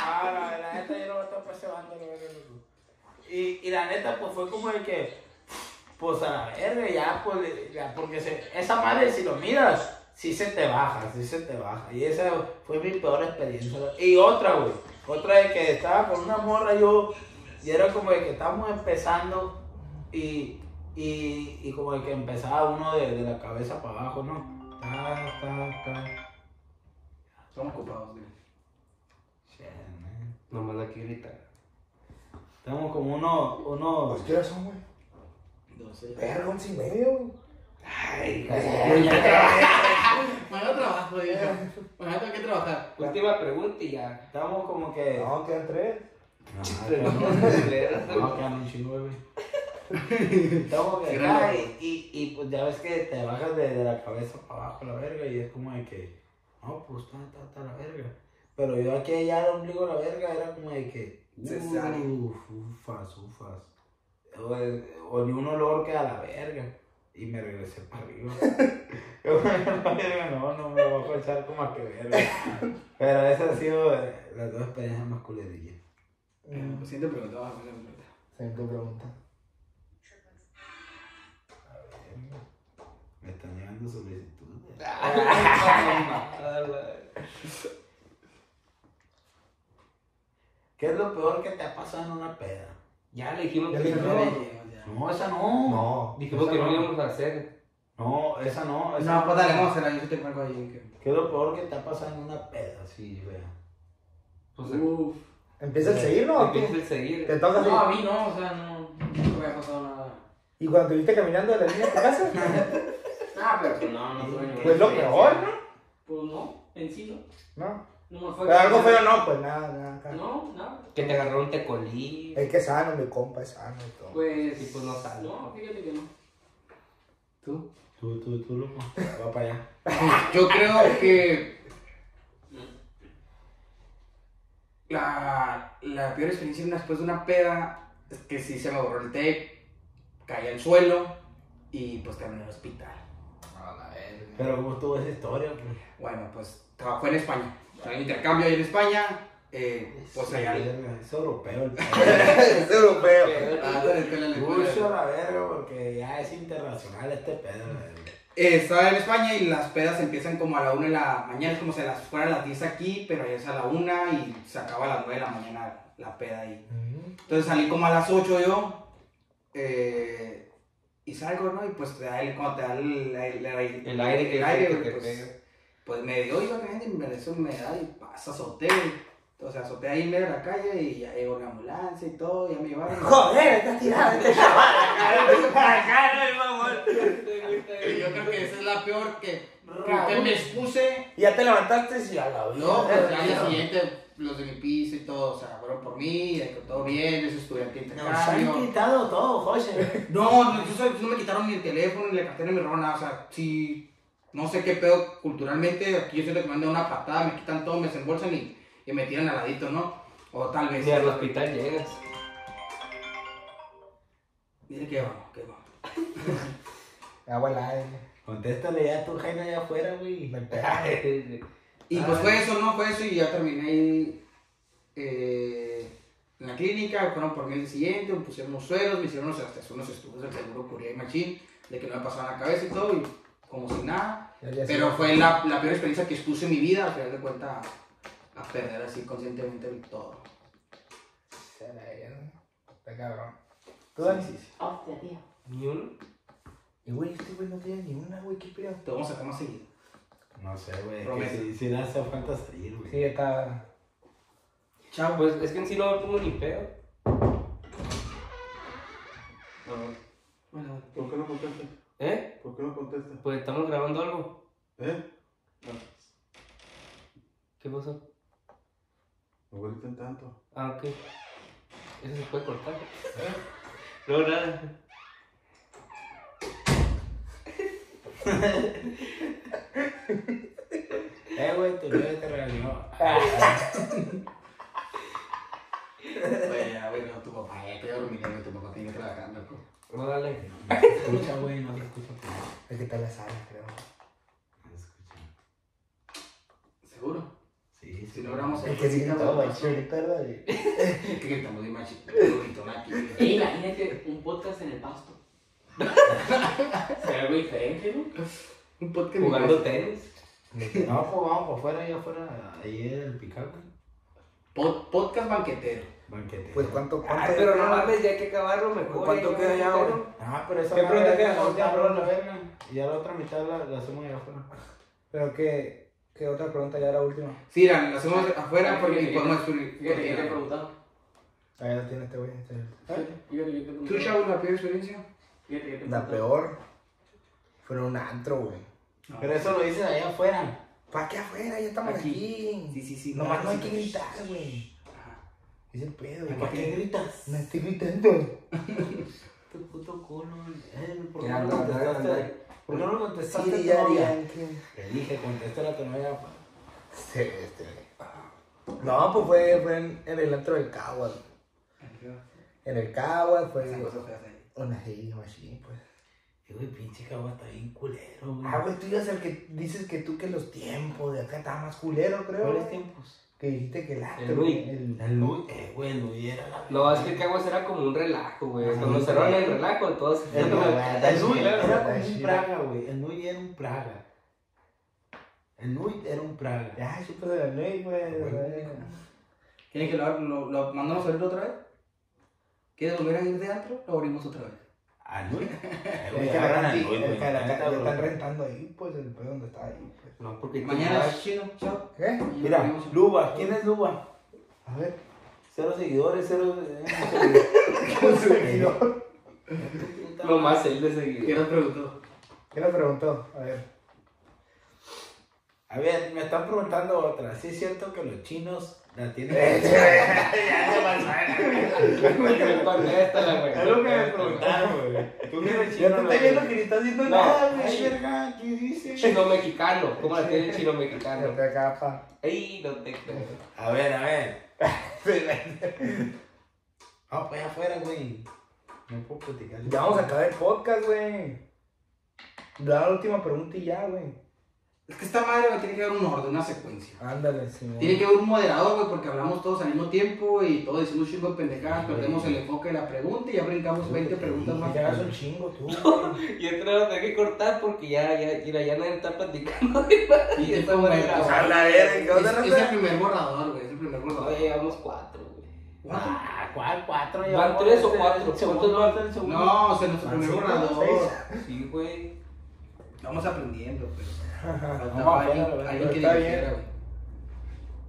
Ah, la, la neta yo no voy a estar. Y, y la neta, pues fue como de que, pues a la verga, ya, pues, ya, porque se, esa madre, si lo miras, sí se te baja, sí se te baja. Y esa fue mi peor experiencia. Y otra, güey, otra de que estaba con una morra yo, y era como de que estábamos empezando, y, y, y como que empezaba uno de, de la cabeza para abajo, ¿no? Ta, ta, ta. Estamos ocupados, güey. Shit, man. Nomás la que grita. Tenemos como unos, unos Pues, ¿Qué horas son, güey? No sé. Verga, once y medio, güey. Ay, Mañana trabajo, diga. Mañana tengo que trabajar. Última pregunta y ya. Estamos como que. No, quedan tres. No, quedan un chingo, güey. Estamos que. Y, y pues ya ves que te bajas de, de la cabeza para abajo la verga y es como de que. No, pues está, está, está la verga. Pero yo aquí ya el ombligo la verga era como de que. Se sale. Uf, ufas, ufas. O, o ni un olor que a la verga. y me regresé para arriba. <laughs> No, no me voy a echar como a que ver. Pero esa ha sido eh, las dos experiencias más culerillas. Mm, Siguiente pregunta, vamos a hacer Me están llegando solicitudes. <laughs> ¿Qué es lo peor que te ha pasado en una peda? Ya le dijimos que esa no. No, esa no. No. Dijimos que no lo íbamos a hacer. No, esa no. Esa No, pues dale, vamos a hacerla. Yo tengo algo ahí. que- ¿Qué es lo peor que te ha pasado en una peda? Sí, vea. Pues Uf. ¿Empieza el seguir, no? Empieza el seguir. ¿Te toca No, a mí no, o sea, no, no me había pasado nada. ¿Y cuando te viste caminando de la línea a tu casa? <laughs> Ah, pero pues no, no tuve ninguna Pues lo experiencia. peor, ¿no? Pues no, en sí no. No. No me fue. Pero algo feo no, pues nada, nada. acá. No, nada. Que te agarró un tecolí. Es que es sano, mi compa es sano y todo. Pues. Y pues no sale. No, fíjate que no. ¿Tú? Tú, tú, tú, loco. Va para allá. <laughs> Yo creo que la, la peor experiencia después de una peda es que sí se me borró el tape, caí al suelo y pues terminé en el hospital. Pero ¿cómo estuvo esa historia? Pues? Bueno, pues trabajó en España. Estaba en intercambio ahí en España. eh, pues allá. Verga, Es europeo el <laughs> pedo. es europeo. Ah, la. Mucho la verga porque ya es internacional este pedo. Eh, estaba en España y las pedas empiezan como a la 1 de la mañana, es como si las fuera a las 10 aquí, pero allá es a la 1 y se acaba a las 9 de la mañana la peda ahí. Entonces salí como a las 8 yo eh, y salgo, ¿no? Y pues te da el, cuando te da el, el, el- El aire el aire, que te pues, pues me dio, iba cayendo y me dio humedad y pasa, azoté. O sea, azoté ahí en medio de la calle y ya llegó la ambulancia y todo, ya me llevaron. <laughs> Joder, está tirado mamón. Yo creo que esa es la peor que, que, me expuse. Y ya te levantaste y a la vida. No, pues ya al día siguiente los de mi piso y todo, o sea, fueron por mí, de que todo bien, ese estudiante Nos han intercambio. quitado todo, José. No, no, incluso no me quitaron ni el teléfono, ni la cartera, ni nada, o sea, si no sé qué pedo culturalmente, aquí yo siento que me han dado una patada, me quitan todo, me desembolsan y, y me tiran al ladito, ¿no? O tal vez. Ni al hospital llegas. Dile que vamos, que vamos. <laughs> Agua al aire. Contéstale ya a tu Jaina allá afuera, güey. <laughs> Y pues fue eso, ¿no? Fue eso y ya terminé ahí, eh, en la clínica, fueron por mí el siguiente, me pusieron unos sueros, me hicieron unos, hasta unos estudios del seguro Curia y Machín, de que no me pasaba la cabeza y todo, y como si nada. Pero fue la, la peor experiencia que expuse en mi vida, al final de cuentas, a perder así conscientemente el todo. Se la dieron. Está cabrón. ¿Tú, sí. Hostia, tío. Ni uno. Y güey, este güey no tiene ni una, güey, qué pedo. Te vamos a sacar más seguido. No sé, güey. Prometo. Que si, si le hace falta salir, güey. Sí, está. Chao, pues es que en sí no me pongo ni pedo. Bueno, ¿Por qué no contestas? ¿Eh? ¿Por qué no contestas? Pues estamos grabando algo. ¿Eh? ¿Qué pasó? No griten tanto. Ah, ok. Eso se puede cortar. <laughs> No, nada. <laughs> Eh, güey, tu novia te regañó. Güey, ya, güey, no, tu papá, ya te dormí, güey, tu papá tiene que trabajar, loco. No, dale. No se escucha, güey, no se escucha. Es que está la sala, creo. No se escucha. ¿Seguro? Sí, sí. Si logramos <laughs> Es que sí, todo, güey. Sí, ahorita, güey. Que gritamos de machi, gritón aquí. Ey, imagínate un podcast en el pasto. Sería algo diferente, ¿no? Un podcast Jugando tenis. No, pues vamos por fuera, allá afuera. Ahí el picado, güey. Pod- podcast banquetero. Banquete. Pues, ¿cuánto, cuánto? Ay, pero no mames, ya hay que acabarlo mejor. ¿Cuánto ya queda ya, güey? Ah, pero esa ¿Qué madre pregunta queda? la La última última pregunta, verga. Y ya la otra mitad la, la hacemos allá afuera. Pero qué, qué otra pregunta ya la última. Sí, la, la hacemos afuera porque Fíjate, podemos Fíjate que yo te he preguntado. Ahí la tiene este güey. este. Fíjate, fíjate que yo te he ¿Tú, preguntado. Chavo, la peor experiencia? Fíjate que yo te he La peor fue en un antro, güey. Pero eso lo dices allá afuera. ¿Para qué afuera? Ya estamos Aquí. aquí. Sí, sí, sí. Nomás no hay sí, que sí. gritar, güey. Ajá. Es el pedo, güey. ¿Para qué gritas? No estoy gritando. <laughs> Tu puto culo. Eh, ¿Por qué no contestaste? ¿Por qué no lo contestaste Sí, ya, ya. Te dije, contéstale a tu novia. Sí, este. No, pues fue, fue en, en el antro del Cagua. güey. En el Cagua fue Esas cosas feas una serie machine, pues. Y, güey, pinche cabrón está bien culero, güey. Ah, güey, tú ibas el que dices que tú que los tiempos de acá estaba más culero, creo. ¿Cuáles tiempos? Que dijiste que el acto, El Nui. el- El Nui, eh, güey, el Nui era la. No, es que el Caguas era como un relajo, güey. Ah, Cuando sí. cerraron el relajo, todos. El, El Nui, el Nui claro, era como sí. un Praga, güey. El Nui era un Praga. El Nui era un Praga. Ya, chupas de la ley, güey. güey. ¿Quieren que lo, lo, lo mandamos a abrir otra vez? ¿Quieres volver a ir de antro? Lo abrimos otra vez. <laughs> Es que la al canti- Nui, es que la- están rentando ahí, pues, el pedo donde está ahí, pues. No, porque Mañana es chido. Chao. ¿Qué? Mira. Luba, ¿quién es Luba? A ver. Cero seguidores, cero. eh, <laughs> Seguidor. Lo más él de ¿Qué seguir. nos preguntó? ¿Qué le preguntó? A ver. A ver, me están preguntando otra. ¿Sí es cierto que los chinos la tienen? <laughs> Contéstala, güey. Es lo que me preguntaron, güey. ¿Tú que eres Yo chino? no estoy viendo que ni está haciendo No. nada, Ay, güey. verga, ¿qué dice? Chino mexicano. ¿Cómo la tiene el chino mexicano? Te capa. Ey, no te creo. A ver, a ver. <laughs> Vamos para allá afuera, güey. No puedo platicar. Ya vamos a acabar el podcast, güey. La última pregunta y ya, güey. Es que esta madre güey, tiene que haber un orden, una secuencia. Ándale, sí. Tiene que haber un moderador, güey, porque hablamos todos al mismo tiempo y todos decimos un chingo de pendejadas, perdemos el enfoque de la pregunta y ya brincamos 20 preguntas más. Ya hagas un chingo, tú. <laughs> Y esto lo tengo que cortar porque ya, ya, mira, ya nadie está platicando. Y Y te está. A la verga, ¿qué onda, Es, el primer borrador, güey, es el primer borrador. Todavía llevamos cuatro, güey. Ah, ¿cuál? ¿Cuatro? ¿Van tres o este, cuatro? ¿Cuántos van? este, el segundo. No, o sea, nuestro primer borrador. Sí, güey. Vamos aprendiendo, pero. Vamos, alguien, afuera, alguien que está dirigiera, güey.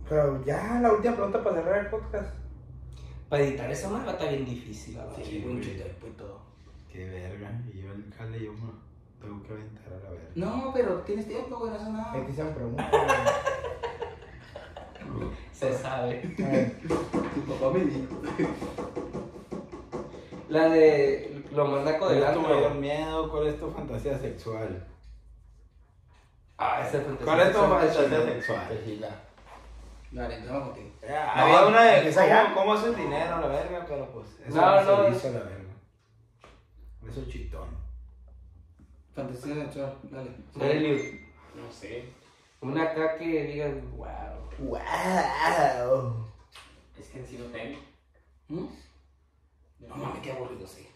Pero ya, la última pregunta para cerrar el podcast. Para editar esa madre va a estar bien difícil, la verdad. Sí, mucho tiempo y todo. Qué verga. Y yo el jale, yo me tengo que aventar a la verga. No, pero tienes tiempo, güey, no haces nada. Ahí te hicieron preguntas, <laughs> Se sabe. güey. A ver. Tu papá me dijo. La de lo mandaco ¿Cuál del es tu mayor miedo? ¿Cuál es tu fantasía sexual? Ah. ¿Cuál es tu fantasía sexual? Dale, empezamos contigo. Había una de cómo, cómo haces dinero, la verga, pero pues eso No, no, hizo la verga. Eso es chitón. Fantasía sexual, dale. Dale, Liu. No sé. Una acá que digas, wow. ¡Wow! Es que en sí no tengo. ¿Mm? No mames, qué aburrido, sí.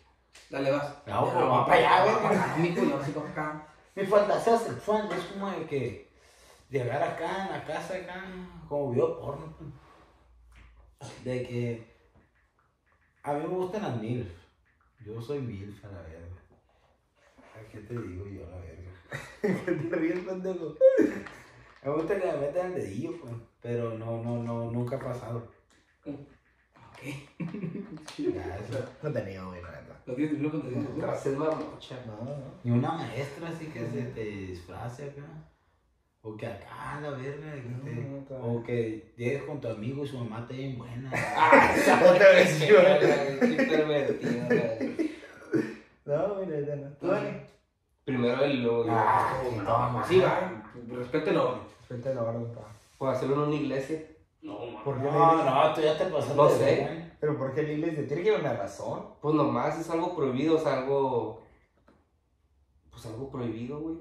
Dale, vas. No, pero va para allá, va verga. para acá, mijo, y ahora sí va para acá. Mi fantasía sexual es como de que llegar acá en la casa acá, como video porno. De que a mí me gustan las MILF. Yo soy MILF a la verga. ¿A qué te digo yo a la verga? <laughs> ¿Qué te ríes, pendejo? Me gusta que me metan el dedillo, pues. Pero no, no, no, nunca ha pasado. ¿Qué? Eso. No mamocha. No, no. Ni una maestra así que se te disfrace acá. O que acá, la verga. que No, te- no, o que llegues con tu amigo y su mamá te bien buena. <laughs> Otra vez, Qué güey. verga, qué pervertido, güey. No, güey, la neta no. ¿Tú, Dani? Primero el lo. Ah, sí, toma. Sí, va. Respételo. Frente a la orden, pa. Puedo hacerlo en una iglesia. No, man. ¿Por qué No, no, tú ya te pasaste. No sé. Pero ¿por qué la iglesia? Tiene que haber una razón. Pues nomás es algo prohibido, o sea, algo. Pues algo prohibido, güey.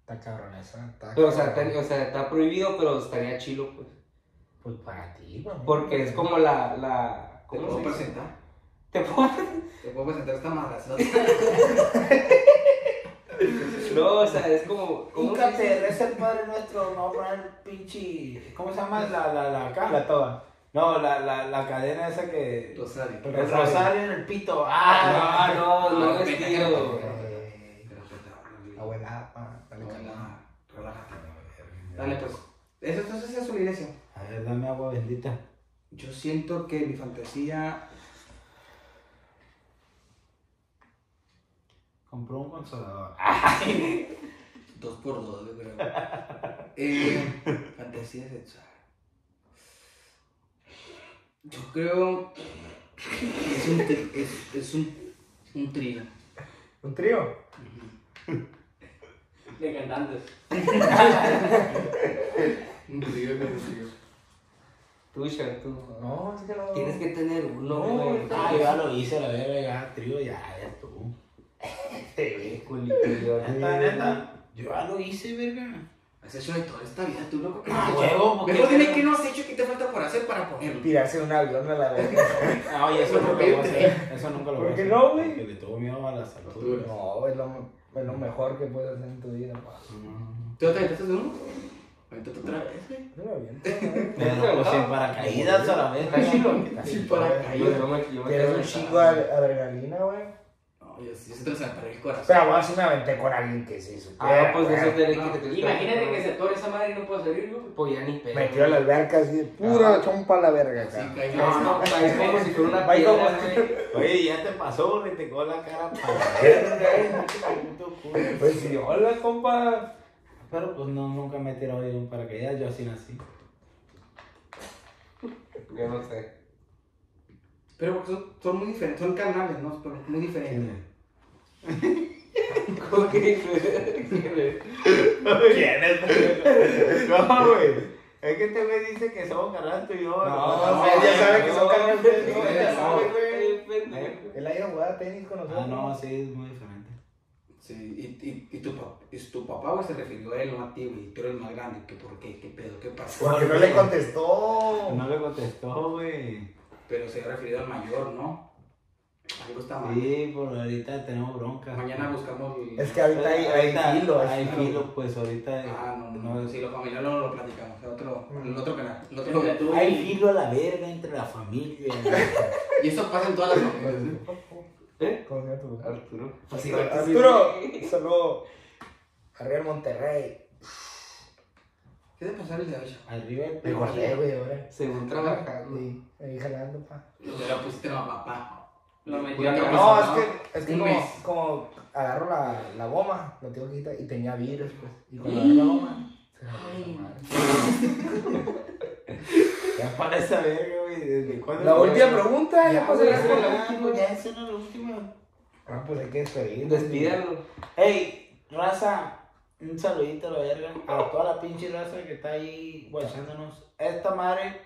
Está cabrón esa. Está Pero, o sea, cabrón. ten- o sea, está prohibido, pero estaría chilo, pues. Pues para ti, güey. Porque es como la. la Te ¿Cómo puedo se dice? presentar. Te puedo. Te puedo presentar esta madre. <laughs> <laughs> No, o sea, es como. ¿Cómo se dice? Híncate, es el Padre Nuestro, no poner pinche. ¿Cómo se llama la, la, la acá? La toda. No, la, la, la cadena esa que. Rosario. El El rosario. rosario en el pito. Ah, Ah, no, no, no, Ah, es tío. Abuela, pa. Dale calma. Relájate. Dale, pues. Eso entonces es su iglesia. A ver, dame agua bendita. Yo siento que mi fantasía. Compró un consolador. <laughs> Dos por dos, yo creo. Eh, fantasía sexual. Yo creo que es un, tri- es, es un, un trío. ¿Un trío? <laughs> De cantantes. Un trío, un trío. Tú, Shan, tú. No, es que no. Tienes que tener uno, No, güey. Ah, yo ya lo hice, la verga, ya, trío, ya, ya tú. Culito, yo- Neta, neta. Yo ya lo hice, verga. Has hecho de toda esta vida, tú loco. Ah, huevo, porque- Mejor dime qué no has hecho, qué te falta por hacer para ponerlo. Tirarse un avión a la verga. <laughs> Ah, oye, eso nunca lo voy a hacer. Eso nunca lo voy a ¿Por qué hacer. no, güey? Porque le tengo miedo a las alturas. No, es lo, es lo mejor que puedes hacer en tu vida, pa. ¿Tú te aventaste de uno? Avéntate otra vez, güey. No lo aviento, ¿no? Pero sin paracaídas a la vez. Sin paracaídas. Yo yo quedé un chingo de adrenalina, güey. No, yo, yo siento que se me paró el corazón. Pero bueno, sí me aventé con alguien que sí supiera. Ah, pues eso te le No, que te imagínate que se atore esa madre y no pueda salir, güey. Pues ya ni pedo. Metió a la alberca así de pura chompa a la verga cayó. No, no, es como si fuera una piedra. Oye, ya te pasó, le tecó la cara para. <laughs> Pues sí, hola, compa. Pero pues no, nunca me he tirado de un paracaídas, yo así nací. Yo no sé. Pero porque son, son muy diferentes, son canales, ¿no? Pero muy diferentes. ¿Cómo que? ¿Quién es? No, güey. Es que este güey dice que somos tú y yo. No, que son no, no, ya no, sabe, güey, güey. pendejo. Él ha ido a jugar tenis con nosotros. Ah, no, sí, es muy diferente. Sí, y, y, y, tu, pap- y tu papá, güey, se refirió a él, no a ti, güey. Tú eres más grande. ¿Qué, ¿Por qué? ¿Qué pedo? ¿Qué pasó? Porque no le contestó. No le contestó, güey. Pero se ha referido al mayor, ¿no? Algo está mal. Sí, por ahorita tenemos bronca. Mañana buscamos el... Es que ahorita hay, hay Ahorita filo. hay filo. pues ahorita. Ah, no, no, no. Sí, lo familiar no lo platicamos. El otro, el otro canal. El otro Entre tú Hay y... filo a la verga entre la familia. <laughs> Y eso pasa en todas las familias. ¿Eh? ¿Cómo se llama? Arturo. Pues sí, Arturo, saludo. Arriba el Monterrey. ¿Qué te pasó el de hoy? Arriba el Me acordé, güey, ahora. Según trabajando. Sí, ahí jalando, pa. Te lo pusiste a papá. Lo a No, ¿no? es que, es que como, como agarro la, la goma, lo tengo que quitar y tenía virus, pues. Y cuando agarro la goma, se. <laughs> Ya para esa verga, güey. ¿Desde cuándo? La última pregunta, ya pasé güey, la la última. Ya, esa era la última. Ah, pues hay que despedir. Despídalo. Ey, raza, un saludito a la verga. A toda la pinche raza que está ahí guachándonos. Esta madre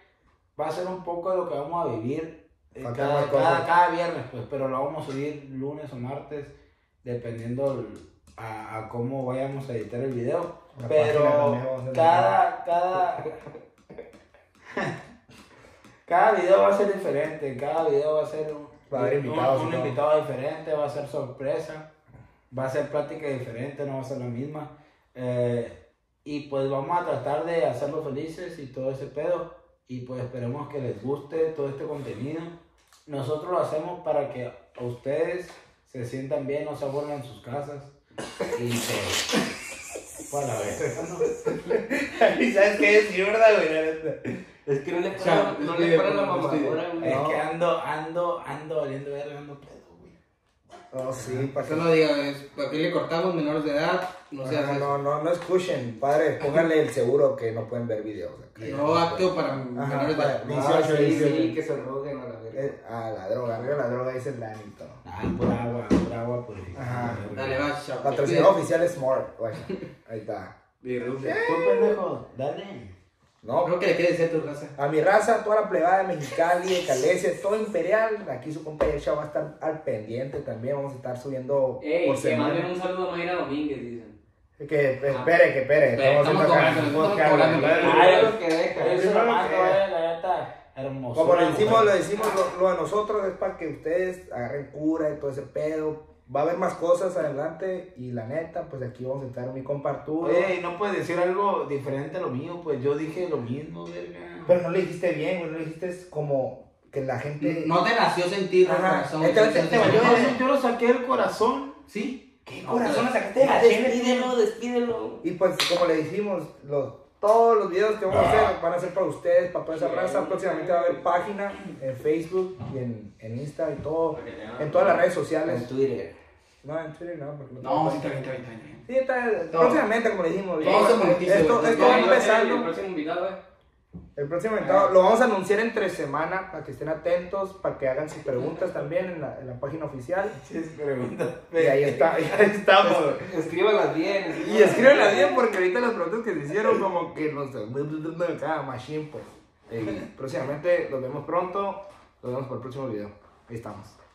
va a ser un poco de lo que vamos a vivir cada, más cosas. cada, cada viernes, pues. Pero lo vamos a subir lunes o martes, dependiendo el- a, a cómo vayamos a editar el video. La Pero cada, cada, <laughs> cada video va a ser diferente, cada video va a ser un, Va a haber un- invitados invitado diferente, va a ser sorpresa, va a ser plática diferente, no va a ser la misma. Eh, y pues vamos a tratar de hacerlos felices y todo ese pedo. Y pues esperemos que les guste todo este contenido. Nosotros lo hacemos para que a ustedes se sientan bien, no se aburran en sus casas. Y pues, para la verga, <laughs> ¿no? ¿Y sabes qué decir, verdad, güey? La. Es que no le O sea, paran, no le paran la mamadora, güey. Es que ando, ando, ando valiendo verga, ando pedo, No, sí, para que no digas, aquí le cortamos menores de edad, no no, seas no, no, no escuchen, padres, pónganle el seguro que no pueden ver videos. No apto para menores de para- edad. Ah, 18, sí, 18. sí, que se droguen a la verga. Eh, Ah, la droga, arriba la droga dice el Danito. Ah, por agua, por agua purificada. Ajá. Dale, va, chao. Patrocinador oficial es Smart. Bueno, ahí está. Y pendejo, dale. No, Creo que le quede decir a tu raza. a mi raza, toda la plebada de Mexicali, de Calesia, todo Imperial. Aquí su compañero Chavo va a estar al pendiente también. Vamos a estar subiendo Ey, por que manden semana. un saludo a Mayra Domínguez, dicen. Que espere, que espere. Estamos cobrando, acá. que deja. Eso. Hermoso. Como lo decimos, lo decimos, lo, lo de nosotros es para que ustedes agarren cura y todo ese pedo. Va a haber más cosas adelante y la neta, pues aquí vamos a estar mi compa Arturo. Oye, ¿y no puedes decir algo diferente a lo mío? Pues yo dije lo mismo, verga. Pero no le dijiste bien, güey, no le dijiste como que la gente... No te nació sentir Ajá. corazón. Este valió Yo, lo saqué del corazón. Sí. ¿Qué No, corazón pero- sacaste de la despídelo, despídelo. Y pues como le dijimos, los, todos los videos que vamos a hacer van a ser para ustedes, para toda esa raza. Próximamente va a haber página en Facebook y en, en Insta y todo. En todas las redes sociales. En Twitter. No, en Twitter no, porque No, sí, está bien, está bien, está bien. Sí, está, próximamente, como le dijimos. Todo se monetiza, esto, esto va ser El empezando. próximo invitado, eh. El próximo invitado lo vamos a anunciar entre semana para que estén atentos, para que hagan sus preguntas también en la, en la página oficial. Sí, pregunta. Y ahí está, y ahí estamos. Escríbanlas bien. Y escríbanla bien porque ahorita las preguntas que se hicieron como que nos cada machine pues. Y próximamente los vemos pronto, nos vemos para el próximo video. Ahí estamos.